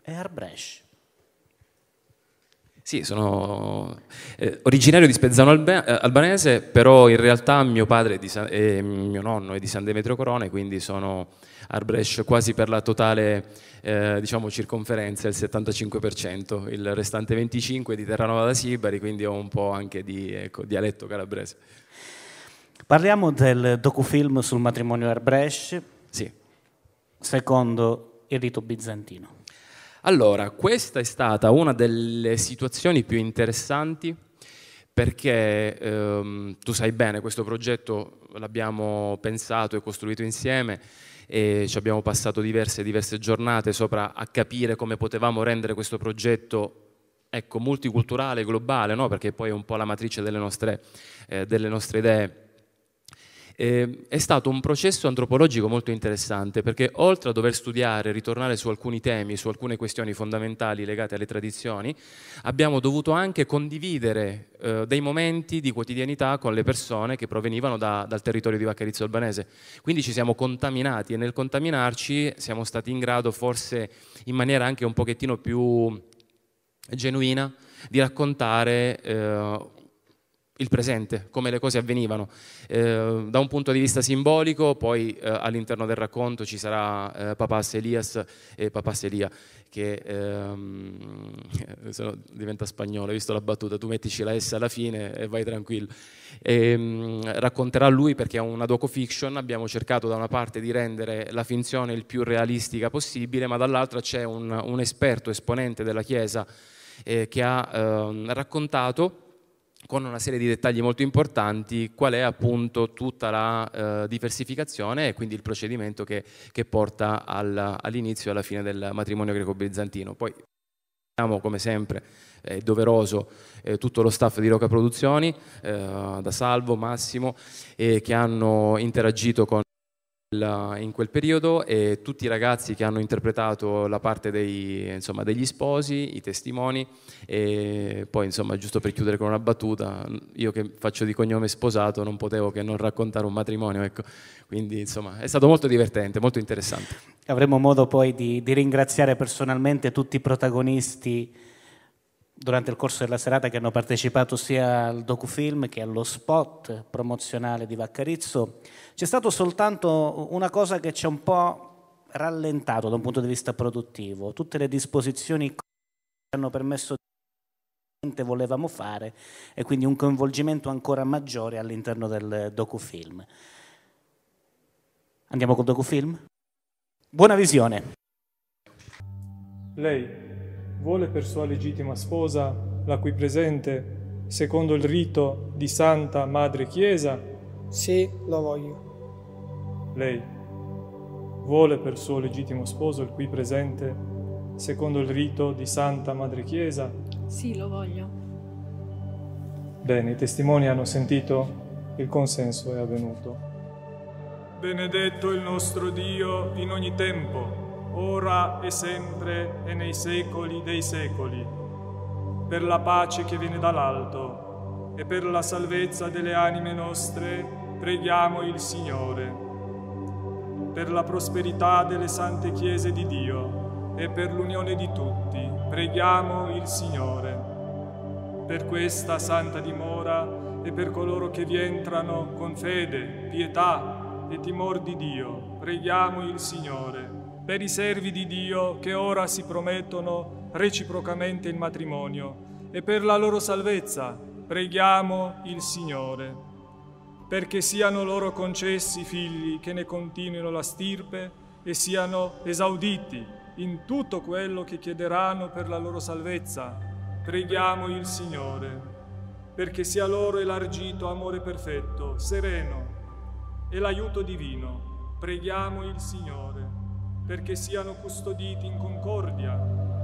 è Arbresh. Sì, sono eh, originario di Spezzano Alba eh, Albanese, però in realtà mio padre e mio nonno è di San Demetrio Corone, quindi sono Arbresh quasi per la totale eh, diciamo, circonferenza, il 75%, il restante 25% di Terranova da Sibari, quindi ho un po' anche di ecco, dialetto calabrese. Parliamo del docufilm sul matrimonio Arbresh, sì. secondo il rito bizantino. Allora, questa è stata una delle situazioni più interessanti perché ehm, tu sai bene, questo progetto l'abbiamo pensato e costruito insieme e ci abbiamo passato diverse, diverse giornate sopra a capire come potevamo rendere questo progetto ecco, multiculturale, globale, no? perché poi è un po' la matrice delle nostre, eh, delle nostre idee eh, è stato un processo antropologico molto interessante perché oltre a dover studiare, ritornare su alcuni temi, su alcune questioni fondamentali legate alle tradizioni, abbiamo dovuto anche condividere eh, dei momenti di quotidianità con le persone che provenivano da, dal territorio di Vaccarizzo Albanese. Quindi ci siamo contaminati e nel contaminarci siamo stati in grado forse in maniera anche un pochettino più genuina di raccontare eh, il presente, come le cose avvenivano. Eh, da un punto di vista simbolico, poi eh, all'interno del racconto ci sarà eh, Papas Elias e Papas Elia, che ehm, no, diventa spagnolo, hai visto la battuta, tu mettici la S alla fine e vai tranquillo. E, ehm, racconterà lui perché è una docu-fiction, abbiamo cercato da una parte di rendere la finzione il più realistica possibile, ma dall'altra c'è un, un, esperto, esponente della Chiesa, eh, che ha ehm, raccontato con una serie di dettagli molto importanti qual è appunto tutta la eh, diversificazione e quindi il procedimento che, che porta al, all'inizio e alla fine del matrimonio greco-bizantino. Poi abbiamo come sempre è doveroso eh, tutto lo staff di Roca Produzioni, eh, da Salvo, Massimo, che hanno interagito con in quel periodo e tutti i ragazzi che hanno interpretato la parte dei, insomma, degli sposi, i testimoni e poi insomma giusto per chiudere con una battuta, io che faccio di cognome sposato non potevo che non raccontare un matrimonio, ecco. quindi insomma è stato molto divertente, molto interessante. Avremo modo poi di, di ringraziare personalmente tutti i protagonisti durante il corso della serata che hanno partecipato sia al docufilm che allo spot promozionale di Vaccarizzo, c'è stato soltanto una cosa che ci ha un po' rallentato da un punto di vista produttivo, tutte le disposizioni che hanno permesso di volevamo fare e quindi un coinvolgimento ancora maggiore all'interno del docufilm. Andiamo col docufilm? Buona visione. Lei vuole per sua legittima sposa la cui presente, secondo il rito di Santa Madre Chiesa? Sì, lo voglio. Lei vuole per suo legittimo sposo il cui presente, secondo il rito di Santa Madre Chiesa? Sì, lo voglio. Bene, i testimoni hanno sentito, il consenso è avvenuto. Benedetto il nostro Dio in ogni tempo, ora e sempre e nei secoli dei secoli, per la pace che viene dall'alto e per la salvezza delle anime nostre, preghiamo il Signore. Per la prosperità delle sante chiese di Dio, e per l'unione di tutti preghiamo il Signore. Per questa santa dimora e per coloro che vi entrano con fede, pietà e timor di Dio, preghiamo il Signore. Per i servi di Dio che ora si promettono reciprocamente il matrimonio e per la loro salvezza, preghiamo il Signore. Perché siano loro concessi figli che ne continuino la stirpe e siano esauditi in tutto quello che chiederanno per la loro salvezza. Preghiamo il Signore, perché sia loro elargito amore perfetto, sereno e l'aiuto divino. Preghiamo il Signore, perché siano custoditi in concordia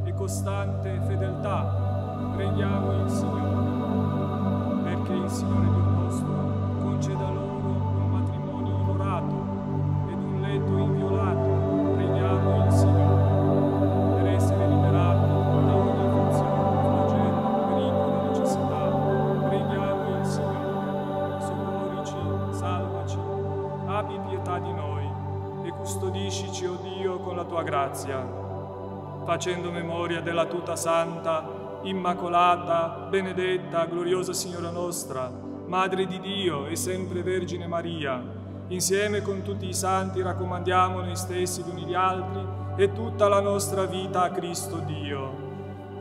e costante fedeltà. Preghiamo il Signore, perché il Signore Dio nostro conceda loro un matrimonio onorato ed un letto inviolato. Grazia, facendo memoria della tuta santa, immacolata, benedetta, gloriosa Signora nostra, Madre di Dio e sempre Vergine Maria, insieme con tutti i santi raccomandiamo noi stessi gli uni gli altri e tutta la nostra vita a Cristo Dio.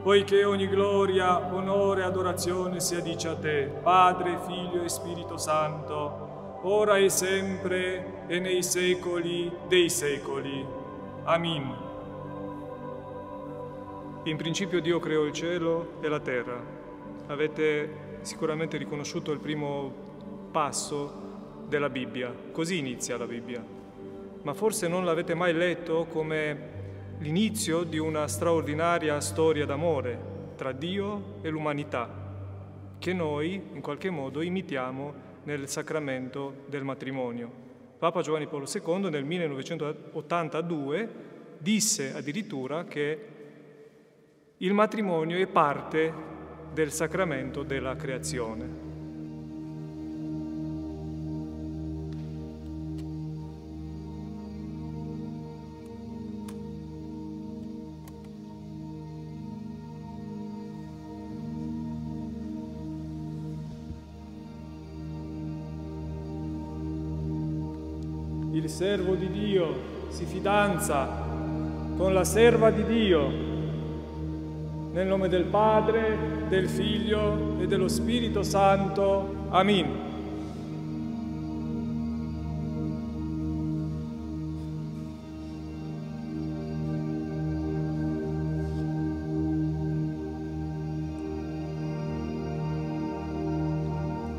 Poiché ogni gloria, onore e adorazione sia dice a te, Padre, Figlio e Spirito Santo, ora e sempre e nei secoli dei secoli. Amin. In principio Dio creò il cielo e la terra. Avete sicuramente riconosciuto il primo passo della Bibbia. Così inizia la Bibbia. Ma forse non l'avete mai letto come l'inizio di una straordinaria storia d'amore tra Dio e l'umanità, che noi in qualche modo imitiamo nel sacramento del matrimonio. Papa Giovanni Paolo II nel 1982 disse addirittura che il matrimonio è parte del sacramento della creazione. Servo di Dio si fidanza con la serva di Dio, nel nome del Padre, del Figlio e dello Spirito Santo. Amin.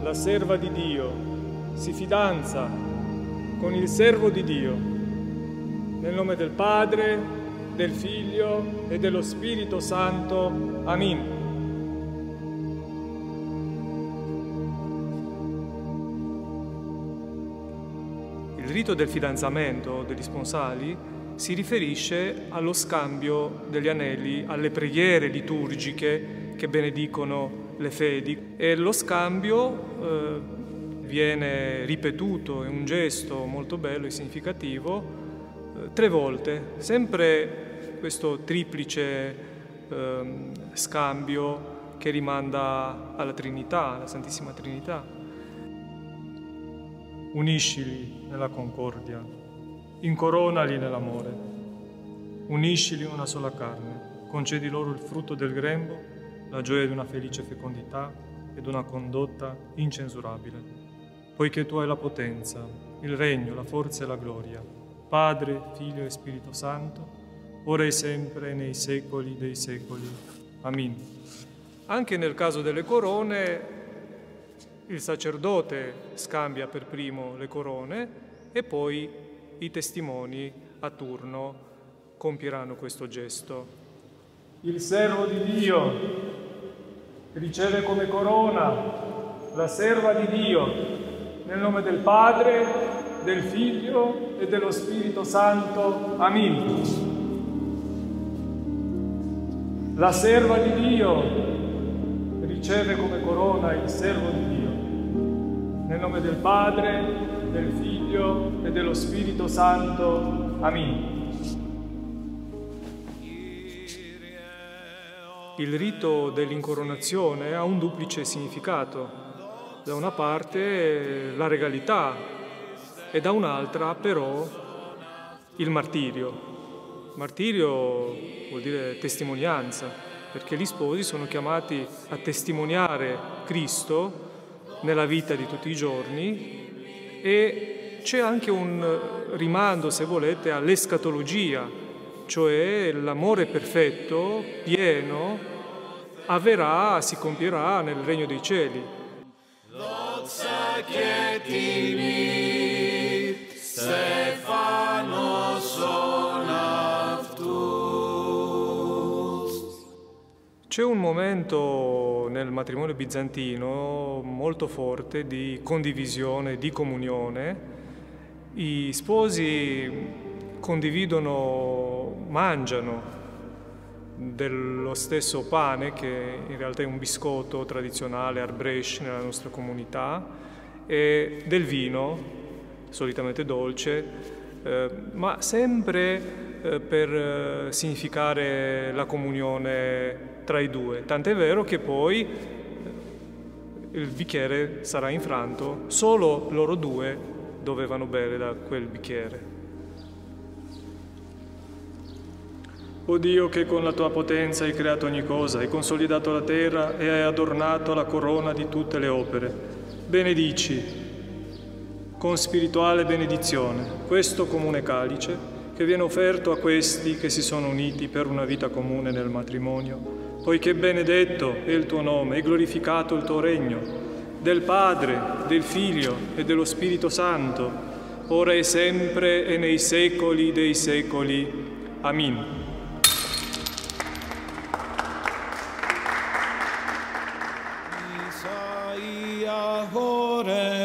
La serva di Dio si fidanza con il servo di Dio, nel nome del Padre, del Figlio e dello Spirito Santo. Amin. Il rito del fidanzamento degli sponsali si riferisce allo scambio degli anelli, alle preghiere liturgiche che benedicono le fedi e lo scambio eh, viene ripetuto, è un gesto molto bello e significativo, eh, tre volte, sempre questo triplice eh, scambio che rimanda alla Trinità, alla Santissima Trinità. Uniscili nella concordia, incoronali nell'amore, uniscili in una sola carne, concedi loro il frutto del grembo, la gioia di una felice fecondità ed una condotta incensurabile poiché tu hai la potenza, il regno, la forza e la gloria, Padre, Figlio e Spirito Santo, ora e sempre nei secoli dei secoli. Amin. Anche nel caso delle corone, il sacerdote scambia per primo le corone e poi i testimoni a turno compieranno questo gesto. il servo di Dio riceve come corona la serva di Dio nel nome del Padre, del Figlio e dello Spirito Santo. Amin. La serva di Dio riceve come corona il servo di Dio nel nome del Padre, del Figlio e dello Spirito Santo. Amin. Il rito dell'incoronazione ha un duplice significato. Da una parte la regalità e da un'altra però il martirio. Martirio vuol dire testimonianza, perché gli sposi sono chiamati a testimoniare Cristo nella vita di tutti i giorni e c'è anche un rimando, se volete, all'escatologia, cioè l'amore perfetto, pieno, avverrà, si compierà nel regno dei cieli. C'è un momento nel matrimonio bizantino molto forte di condivisione, di comunione. I sposi condividono, mangiano dello stesso pane che in realtà è un biscotto tradizionale arbresh nella nostra comunità e del vino, solitamente dolce, eh, ma sempre eh, per eh, significare la comunione tra i due. Tant'è vero che poi eh, il bicchiere sarà infranto, solo loro due dovevano bere da quel bicchiere. O Dio che con la tua potenza hai creato ogni cosa, hai consolidato la terra e hai adornato la corona di tutte le opere, benedici con spirituale benedizione questo comune calice che viene offerto a questi che si sono uniti per una vita comune nel matrimonio, poiché benedetto è il tuo nome e glorificato il tuo regno, del Padre, del Figlio e dello Spirito Santo, ora e sempre e nei secoli dei secoli. Amin. labore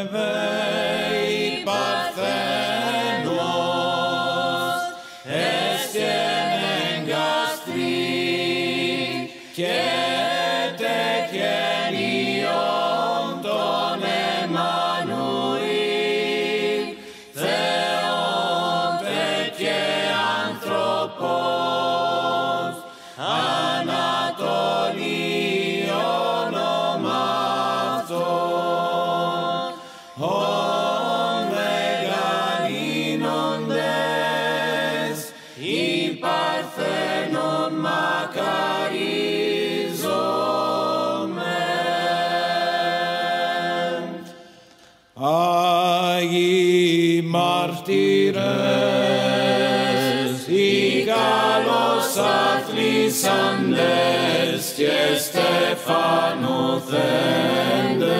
Vest este fanul tendes,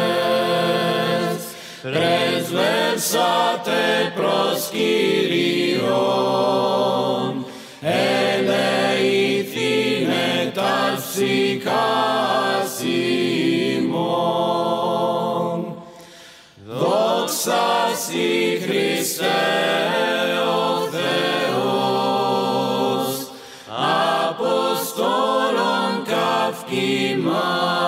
Transversate pros Kyrion, Eleithine tarsica Simon. doxa s i Christe, Oh.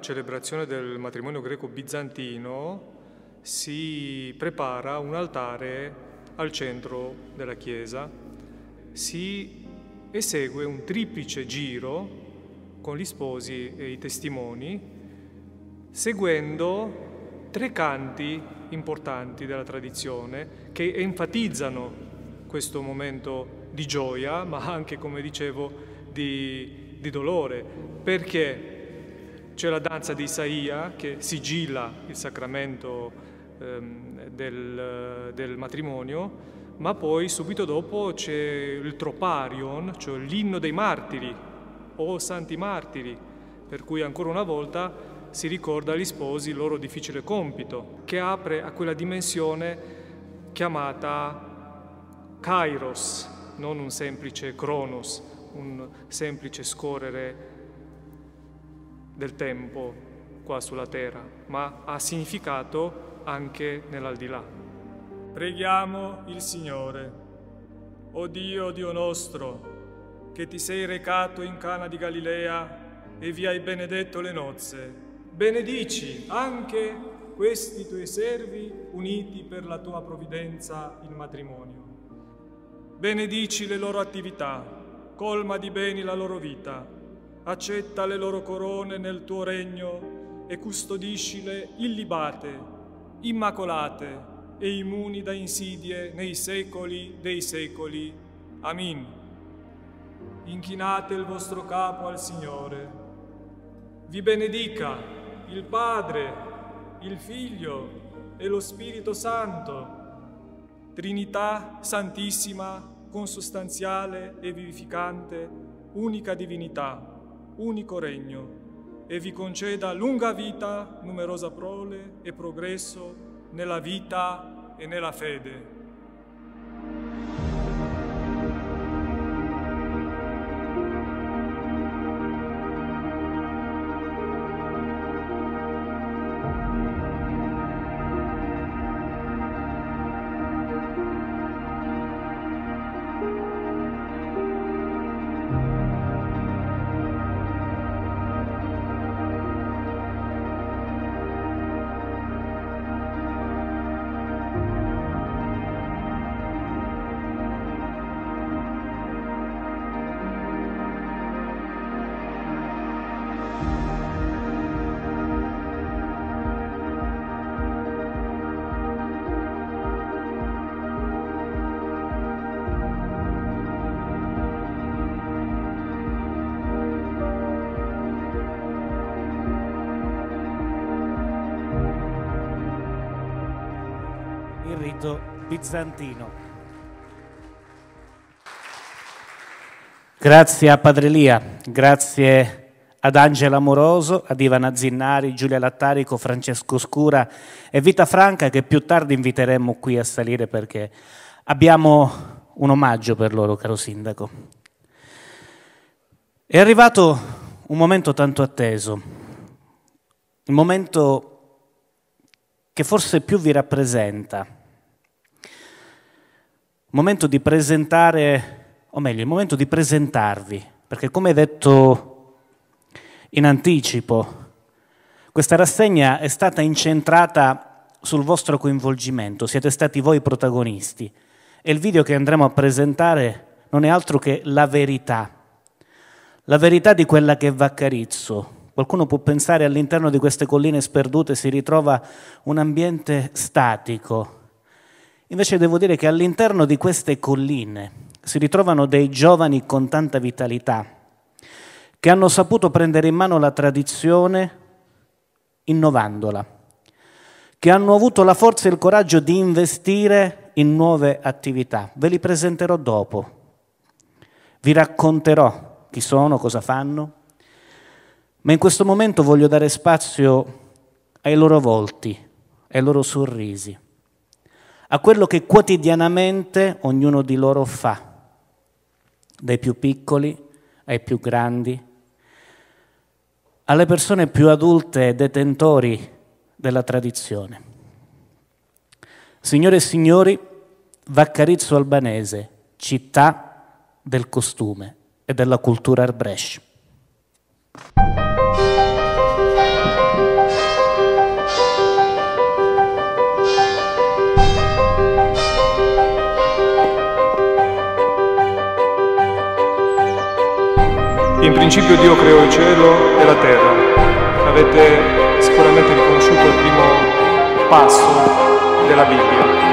Celebrazione del matrimonio greco-bizantino si prepara un altare al centro della chiesa, si esegue un triplice giro con gli sposi e i testimoni, seguendo tre canti importanti della tradizione che enfatizzano questo momento di gioia, ma anche, come dicevo, di, di dolore, perché c'è la danza di Isaia che sigilla il sacramento ehm, del, del matrimonio, ma poi subito dopo c'è il troparion, cioè l'inno dei martiri o santi martiri, per cui ancora una volta si ricorda agli sposi il loro difficile compito, che apre a quella dimensione chiamata kairos, non un semplice cronos, un semplice scorrere del tempo qua sulla terra, ma ha significato anche nell'aldilà. Preghiamo il Signore. O Dio, Dio nostro, che ti sei recato in Cana di Galilea e vi hai benedetto le nozze, benedici anche questi tuoi servi uniti per la tua provvidenza in matrimonio. Benedici le loro attività, colma di beni la loro vita, accetta le loro corone nel tuo regno e custodiscile illibate, immacolate e immuni da insidie nei secoli dei secoli. Amin. Inchinate il vostro capo al Signore. Vi benedica il Padre, il Figlio e lo Spirito Santo, Trinità Santissima, consustanziale e vivificante, unica divinità, unico regno, e vi conceda lunga vita, numerosa prole e progresso nella vita e nella fede. Rito bizantino. Grazie a Padre Lia, grazie ad Angela Amoroso, ad Ivana Zinnari, Giulia Lattarico, Francesco Scura e Vita Franca che più tardi inviteremo qui a salire perché abbiamo un omaggio per loro, caro Sindaco. È arrivato un momento tanto atteso, il momento che forse più vi rappresenta, momento di presentare, o meglio, il momento di presentarvi, perché come detto in anticipo, questa rassegna è stata incentrata sul vostro coinvolgimento, siete stati voi protagonisti e il video che andremo a presentare non è altro che la verità, la verità di quella che è Vaccarizzo. Qualcuno può pensare all'interno di queste colline sperdute si ritrova un ambiente statico. Invece devo dire che all'interno di queste colline si ritrovano dei giovani con tanta vitalità, che hanno saputo prendere in mano la tradizione innovandola, che hanno avuto la forza e il coraggio di investire in nuove attività. Ve li presenterò dopo. Vi racconterò chi sono, cosa fanno, ma in questo momento voglio dare spazio ai loro volti, ai loro sorrisi, a quello che quotidianamente ognuno di loro fa, dai più piccoli ai più grandi, alle persone più adulte detentori della tradizione. Signore e signori, Vaccarizzo Albanese, città del costume e della cultura arbrescia. In principio Dio creò il cielo e la terra. Avete sicuramente riconosciuto il primo passo della Bibbia.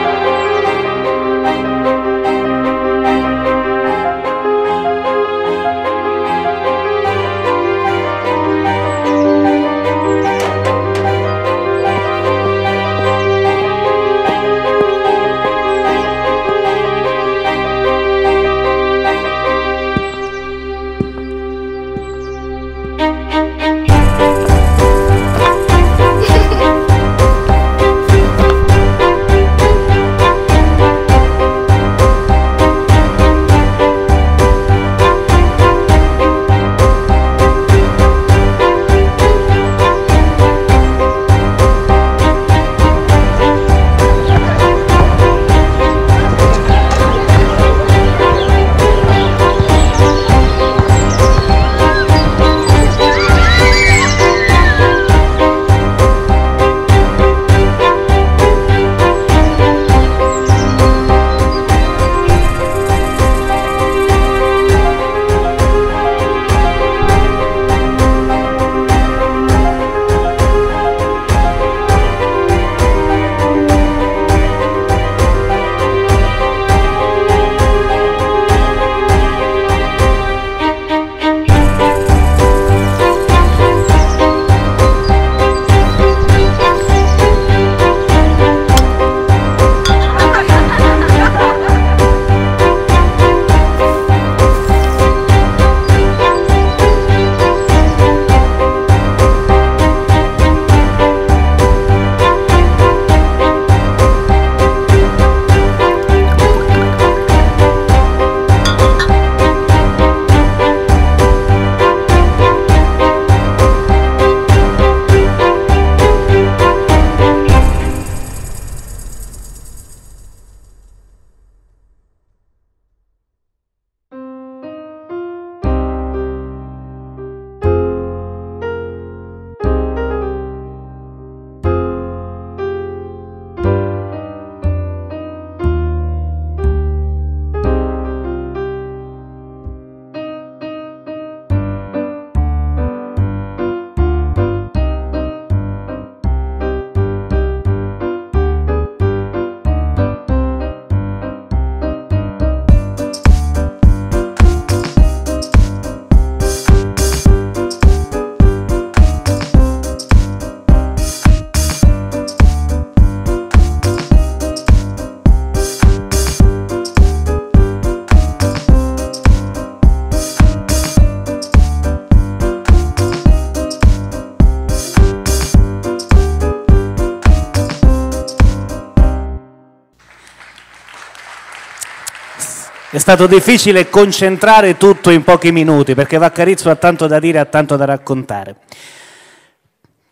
Stato difficile concentrare tutto in pochi minuti perché Vaccarizzo ha tanto da dire, ha tanto da raccontare.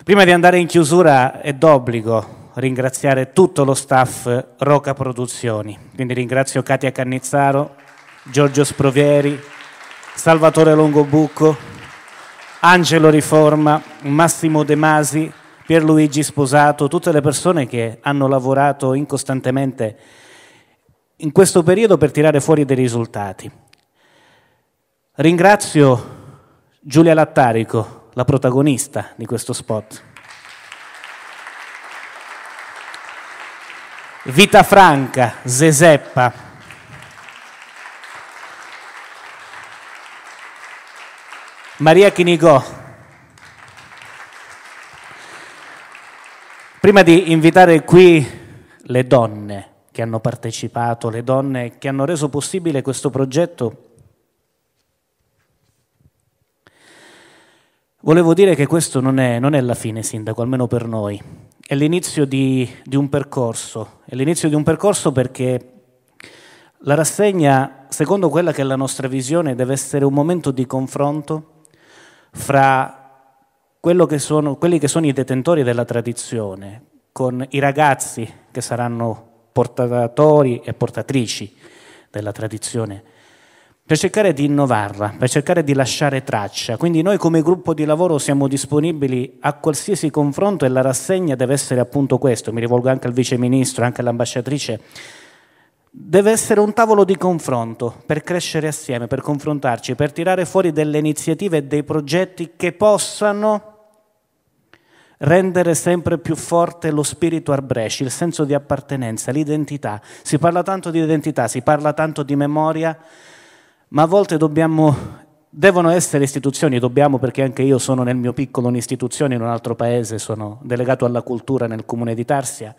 Prima di andare in chiusura è d'obbligo ringraziare tutto lo staff Roca Produzioni, quindi ringrazio Katia Cannizzaro, Giorgio Sprovieri, Salvatore Longobucco, Angelo Riforma, Massimo De Masi, Pierluigi Sposato, tutte le persone che hanno lavorato incostantemente in questo periodo per tirare fuori dei risultati. Ringrazio Giulia Lattarico, la protagonista di questo spot. Vita Franca, Zeseppa. Maria Chinigò. Prima di invitare qui le donne che hanno partecipato, le donne che hanno reso possibile questo progetto, volevo dire che questo non è, non è la fine, Sindaco, almeno per noi. È l'inizio di, di un percorso. È l'inizio di un percorso perché la rassegna, secondo quella che è la nostra visione, deve essere un momento di confronto fra che sono, quelli che sono i detentori della tradizione, con i ragazzi che saranno portatori e portatrici della tradizione, per cercare di innovarla, per cercare di lasciare traccia. Quindi noi come gruppo di lavoro siamo disponibili a qualsiasi confronto e la rassegna deve essere appunto questo, mi rivolgo anche al Vice Ministro, anche all'ambasciatrice, deve essere un tavolo di confronto per crescere assieme, per confrontarci, per tirare fuori delle iniziative e dei progetti che possano rendere sempre più forte lo spirito arbresci, il senso di appartenenza, l'identità. Si parla tanto di identità, si parla tanto di memoria, ma a volte dobbiamo, devono essere istituzioni, dobbiamo perché anche io sono nel mio piccolo un'istituzione in un altro paese, sono delegato alla cultura nel comune di Tarsia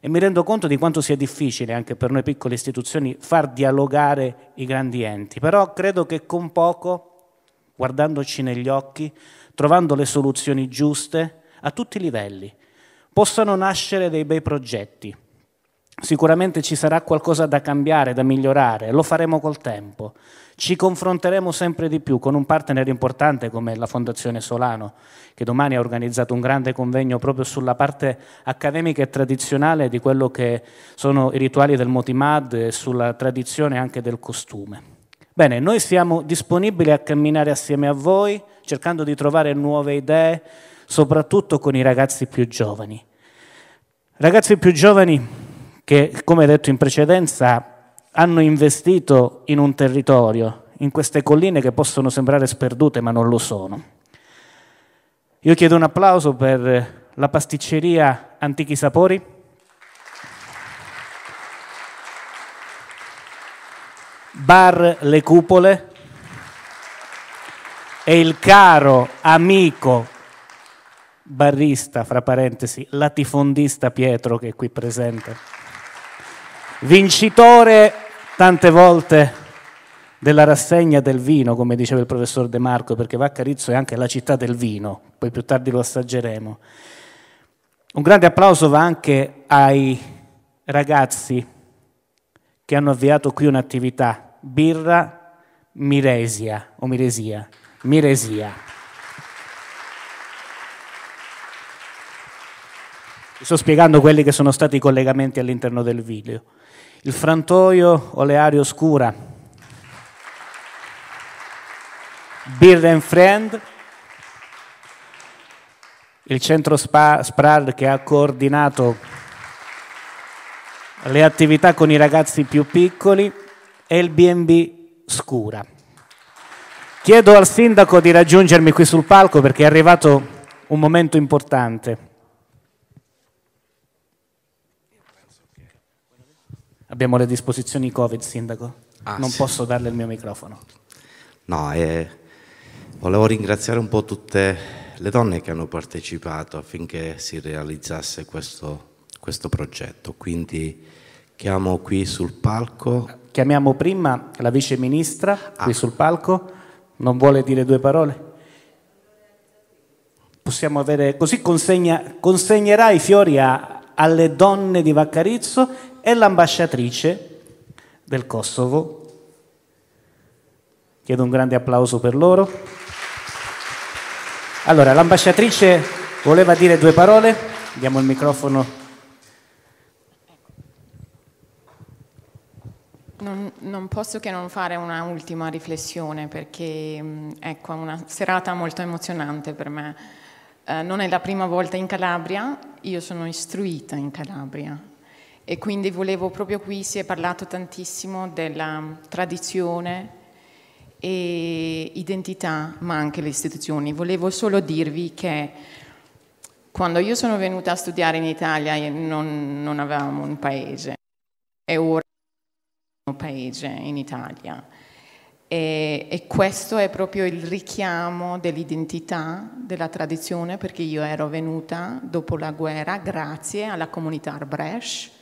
e mi rendo conto di quanto sia difficile anche per noi piccole istituzioni far dialogare i grandi enti, però credo che con poco, guardandoci negli occhi, trovando le soluzioni giuste, a tutti i livelli, possano nascere dei bei progetti. Sicuramente ci sarà qualcosa da cambiare, da migliorare, lo faremo col tempo. Ci confronteremo sempre di più con un partner importante come la Fondazione Solano, che domani ha organizzato un grande convegno proprio sulla parte accademica e tradizionale di quello che sono i rituali del Motimad e sulla tradizione anche del costume. Bene, noi siamo disponibili a camminare assieme a voi, cercando di trovare nuove idee, soprattutto con i ragazzi più giovani. Ragazzi più giovani che, come detto in precedenza, hanno investito in un territorio, in queste colline che possono sembrare sperdute ma non lo sono. Io chiedo un applauso per la pasticceria Antichi Sapori. Bar Le Cupole e il caro amico barista, fra parentesi, latifondista Pietro che è qui presente, vincitore tante volte della rassegna del vino, come diceva il professor De Marco, perché Vaccarizzo è anche la città del vino, poi più tardi lo assaggeremo. Un grande applauso va anche ai ragazzi che hanno avviato qui un'attività, birra Miresia o Miresia, Miresia. Sto spiegando quelli che sono stati i collegamenti all'interno del video. Il frantoio oleario scura, Beer and Friend, il centro Spa, SPRAD che ha coordinato le attività con i ragazzi più piccoli e il BNB Scura. Chiedo al sindaco di raggiungermi qui sul palco perché è arrivato un momento importante. Abbiamo le disposizioni Covid, Sindaco. Ah, non sì. posso darle il mio microfono. No, eh, volevo ringraziare un po' tutte le donne che hanno partecipato affinché si realizzasse questo, questo progetto. Quindi chiamo qui sul palco. Chiamiamo prima la vice ministra ah. qui sul palco. Non vuole dire due parole? Possiamo avere, così consegna, consegnerà i fiori a, alle donne di Vaccarizzo e l'ambasciatrice del Kosovo, Chiedo un grande applauso per loro. Allora, l'ambasciatrice voleva dire due parole. Diamo il microfono Non, non, posso che non fare una ultima riflessione perché mm, ecco, è una serata molto emozionante per me. Eh, non è la prima volta in Calabria, io sono istruita in Calabria e quindi volevo proprio qui, si è parlato tantissimo della tradizione e identità, ma anche le istituzioni. Volevo solo dirvi che quando io sono venuta a studiare in Italia non, non avevamo un paese e ora paese in Italia. E, e, questo è proprio il richiamo dell'identità, della tradizione, perché io ero venuta dopo la guerra grazie alla comunità Arbrecht,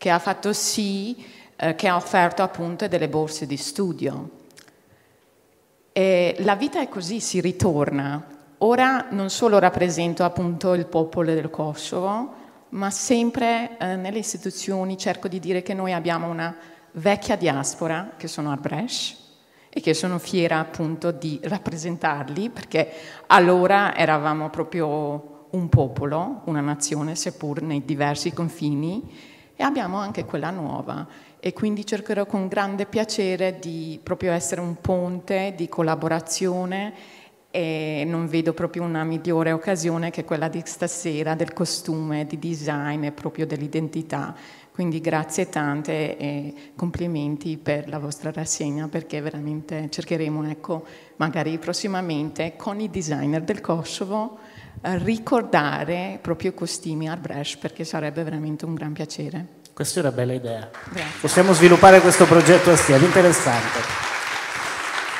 che ha fatto sì, eh, che ha offerto appunto delle borse di studio. E la vita è così, si ritorna. Ora non solo rappresento appunto il popolo del Kosovo, ma sempre eh, nelle istituzioni cerco di dire che noi abbiamo una vecchia diaspora, che sono a Brescia, e che sono fiera appunto di rappresentarli, perché allora eravamo proprio un popolo, una nazione, seppur nei diversi confini, e abbiamo anche quella nuova. E quindi cercherò con grande piacere di proprio essere un ponte di collaborazione e non vedo proprio una migliore occasione che quella di stasera del costume, di design e proprio dell'identità. Quindi grazie tante e complimenti per la vostra rassegna perché veramente cercheremo, ecco, magari prossimamente con i designer del Kosovo ricordare proprio costumi al Bresh perché sarebbe veramente un gran piacere. Questa è una bella idea. Grazie. Possiamo sviluppare questo progetto assieme, interessante.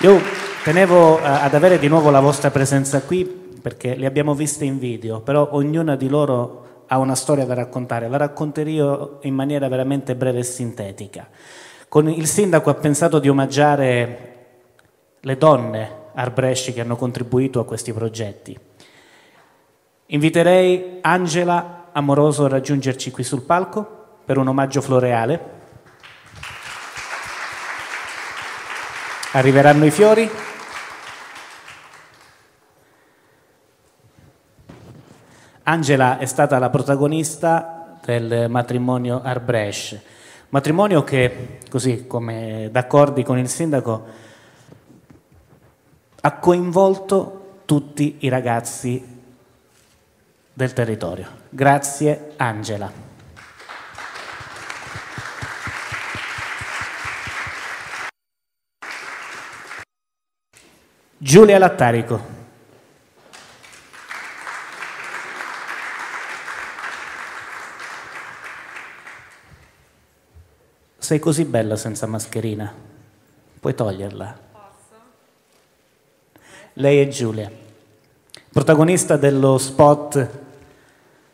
Io tenevo eh, ad avere di nuovo la vostra presenza qui perché li abbiamo viste in video, però ognuna di loro ha una storia da raccontare, la racconterò io in maniera veramente breve e sintetica. Con il sindaco ha pensato di omaggiare le donne arbresci che hanno contribuito a questi progetti. Inviterei Angela Amoroso a raggiungerci qui sul palco per un omaggio floreale. Arriveranno i fiori. Angela è stata la protagonista del matrimonio Arbresh, matrimonio che, così come d'accordi con il sindaco, ha coinvolto tutti i ragazzi del territorio. Grazie Angela. Giulia Lattarico. Sei così bella senza mascherina. Puoi toglierla. Posso? Lei è Giulia, protagonista dello spot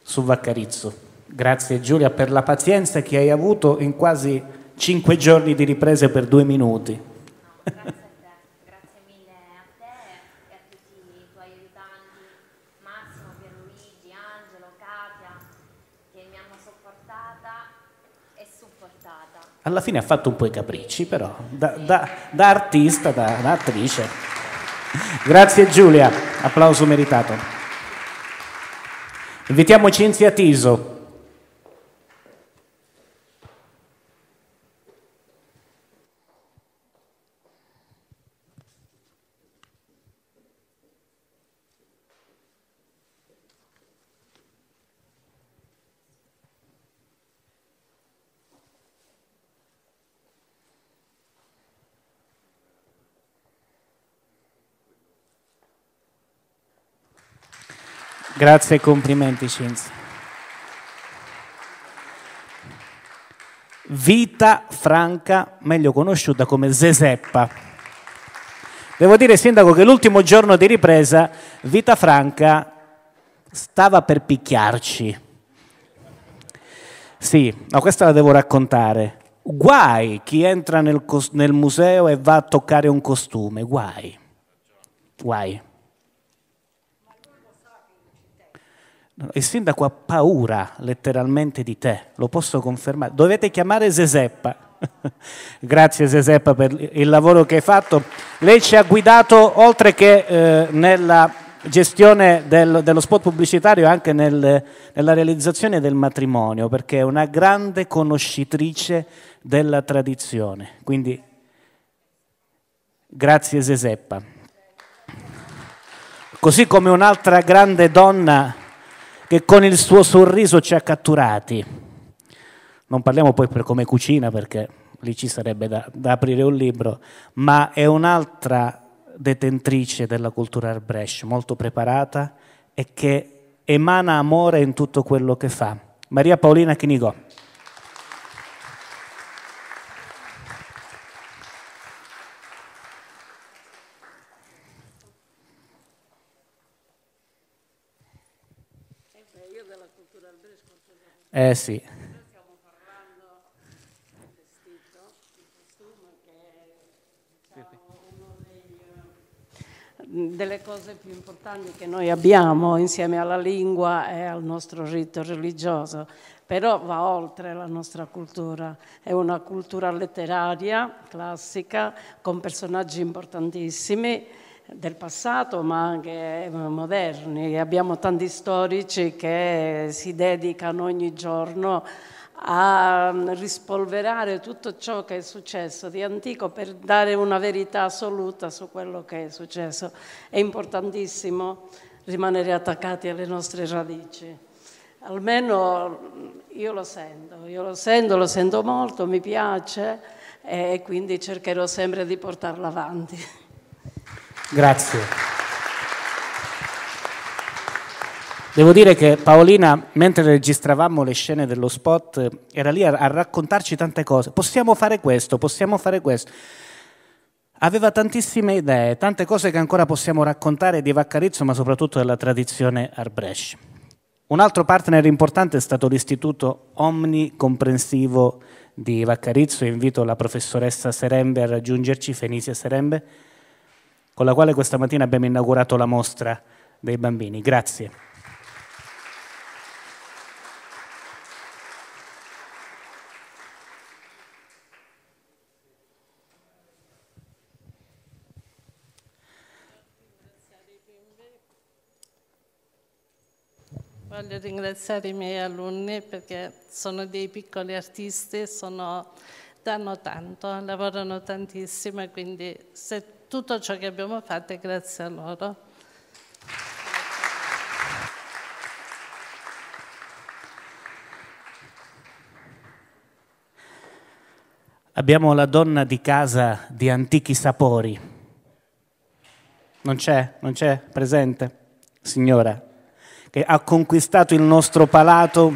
su Vaccarizzo. Grazie Giulia per la pazienza che hai avuto in quasi cinque giorni di riprese per due minuti. No, alla fine ha fatto un po' i capricci, però da, da, da artista, da, da attrice. Grazie Giulia, applauso meritato. Invitiamo Cinzia Tiso. Grazie e complimenti Cinzia. Vita Franca, meglio conosciuta come Zeseppa. Devo dire, Sindaco, che l'ultimo giorno di ripresa Vita Franca stava per picchiarci. Sì, no, questa la devo raccontare. Guai chi entra nel, nel museo e va a toccare un costume, guai. Guai. Il sindaco ha paura letteralmente di te, lo posso confermare. Dovete chiamare Zeseppa. (laughs) Grazie Seseppa per il lavoro che hai fatto. Lei ci ha guidato oltre che eh, nella gestione del, dello spot pubblicitario anche nel, nella realizzazione del matrimonio, perché è una grande conoscitrice della tradizione. Quindi grazie Seseppa. Così come un'altra grande donna che con il suo sorriso ci ha catturati. Non parliamo poi per come cucina perché lì ci sarebbe da, da aprire un libro, ma è un'altra detentrice della cultura Arbrecht, molto preparata e che emana amore in tutto quello che fa. Maria Paolina Chinigò. Eh sì. delle cose più importanti che noi abbiamo insieme alla lingua e al nostro rito religioso, però va oltre la nostra cultura, è una cultura letteraria, classica, con personaggi importantissimi del passato ma anche moderni. Abbiamo tanti storici che si dedicano ogni giorno a rispolverare tutto ciò che è successo di antico per dare una verità assoluta su quello che è successo. È importantissimo rimanere attaccati alle nostre radici. Almeno io lo sento, io lo sento, lo sento molto, mi piace e quindi cercherò sempre di portarla avanti. (laughs) Grazie. Devo dire che Paolina, mentre registravamo le scene dello spot, era lì a, raccontarci tante cose. Possiamo fare questo, possiamo fare questo. Aveva tantissime idee, tante cose che ancora possiamo raccontare di Vaccarizzo, ma soprattutto della tradizione Arbresh. Un altro partner importante è stato l'Istituto Omnicomprensivo di Vaccarizzo. Invito la professoressa Serembe a raggiungerci, Fenisia Serembe, con la quale questa mattina abbiamo inaugurato la mostra dei bambini. Grazie. Voglio ringraziare i miei alunni perché sono dei piccoli artisti, sono, danno tanto, lavorano tantissimo e quindi se tutto ciò che abbiamo fatto è grazie a loro. Abbiamo la donna di casa di antichi sapori. Non c'è? Non c'è? Presente? Signora? che ha conquistato il nostro palato.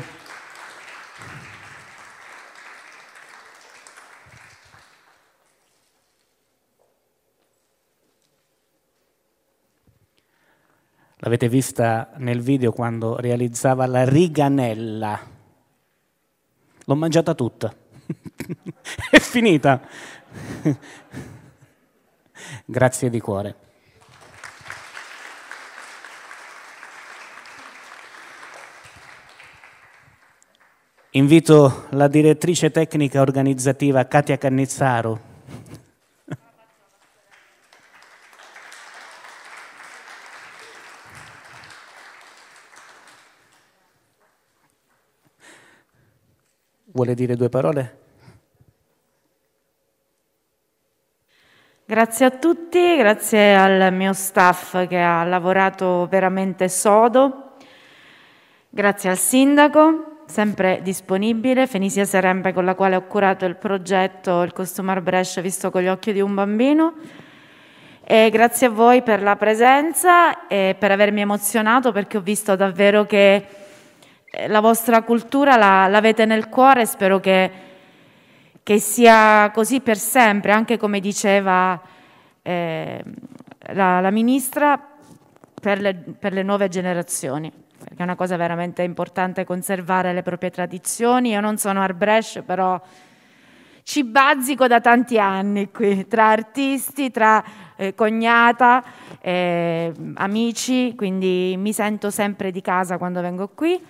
L'avete vista nel video quando realizzava la riganella. L'ho mangiata tutta. (laughs) È finita. (laughs) Grazie di cuore. Invito la direttrice tecnica organizzativa Katia Cannizzaro. Vuole dire due parole? Grazie a tutti, grazie al mio staff che ha lavorato veramente sodo, grazie al sindaco, sempre disponibile, Fenisia Serembe con la quale ho curato il progetto Il Costumar Brescia visto con gli occhi di un bambino. E grazie a voi per la presenza e per avermi emozionato perché ho visto davvero che la vostra cultura la, l'avete nel cuore e spero che, che, sia così per sempre, anche come diceva eh, la, la, Ministra, per le, per le nuove generazioni perché è una cosa veramente importante conservare le proprie tradizioni. Io non sono Arbresh, però ci bazzico da tanti anni qui, tra artisti, tra eh, cognata, eh, amici, quindi mi sento sempre di casa quando vengo qui.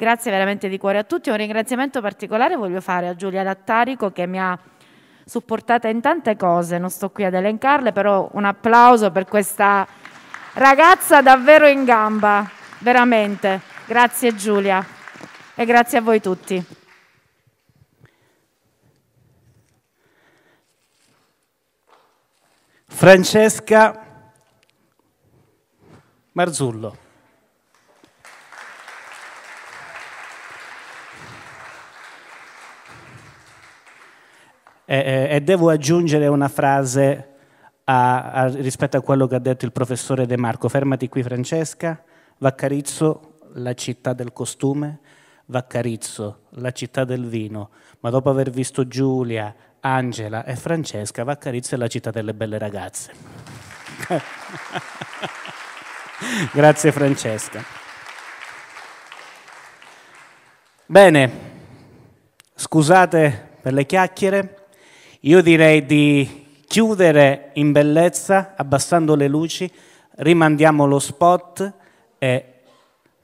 Grazie veramente di cuore a tutti. Un ringraziamento particolare voglio fare a Giulia Lattarico che mi ha supportata in tante cose, non sto qui ad elencarle, però un applauso per questa ragazza davvero in gamba, veramente. Grazie Giulia e grazie a voi tutti. Francesca Marzullo. E, e, devo aggiungere una frase a, a, rispetto a quello che ha detto il professore De Marco. Fermati qui Francesca, Vaccarizzo, la città del costume, Vaccarizzo, la città del vino, ma dopo aver visto Giulia, Angela e Francesca, Vaccarizzo è la città delle belle ragazze. (laughs) Grazie Francesca. Bene, scusate per le chiacchiere, io direi di chiudere in bellezza, abbassando le luci, rimandiamo lo spot e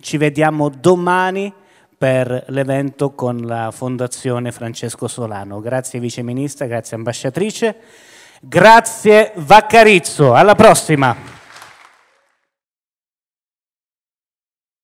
ci vediamo domani per l'evento con la Fondazione Francesco Solano. Grazie Vice Ministra, grazie Ambasciatrice, grazie Vaccarizzo, alla prossima!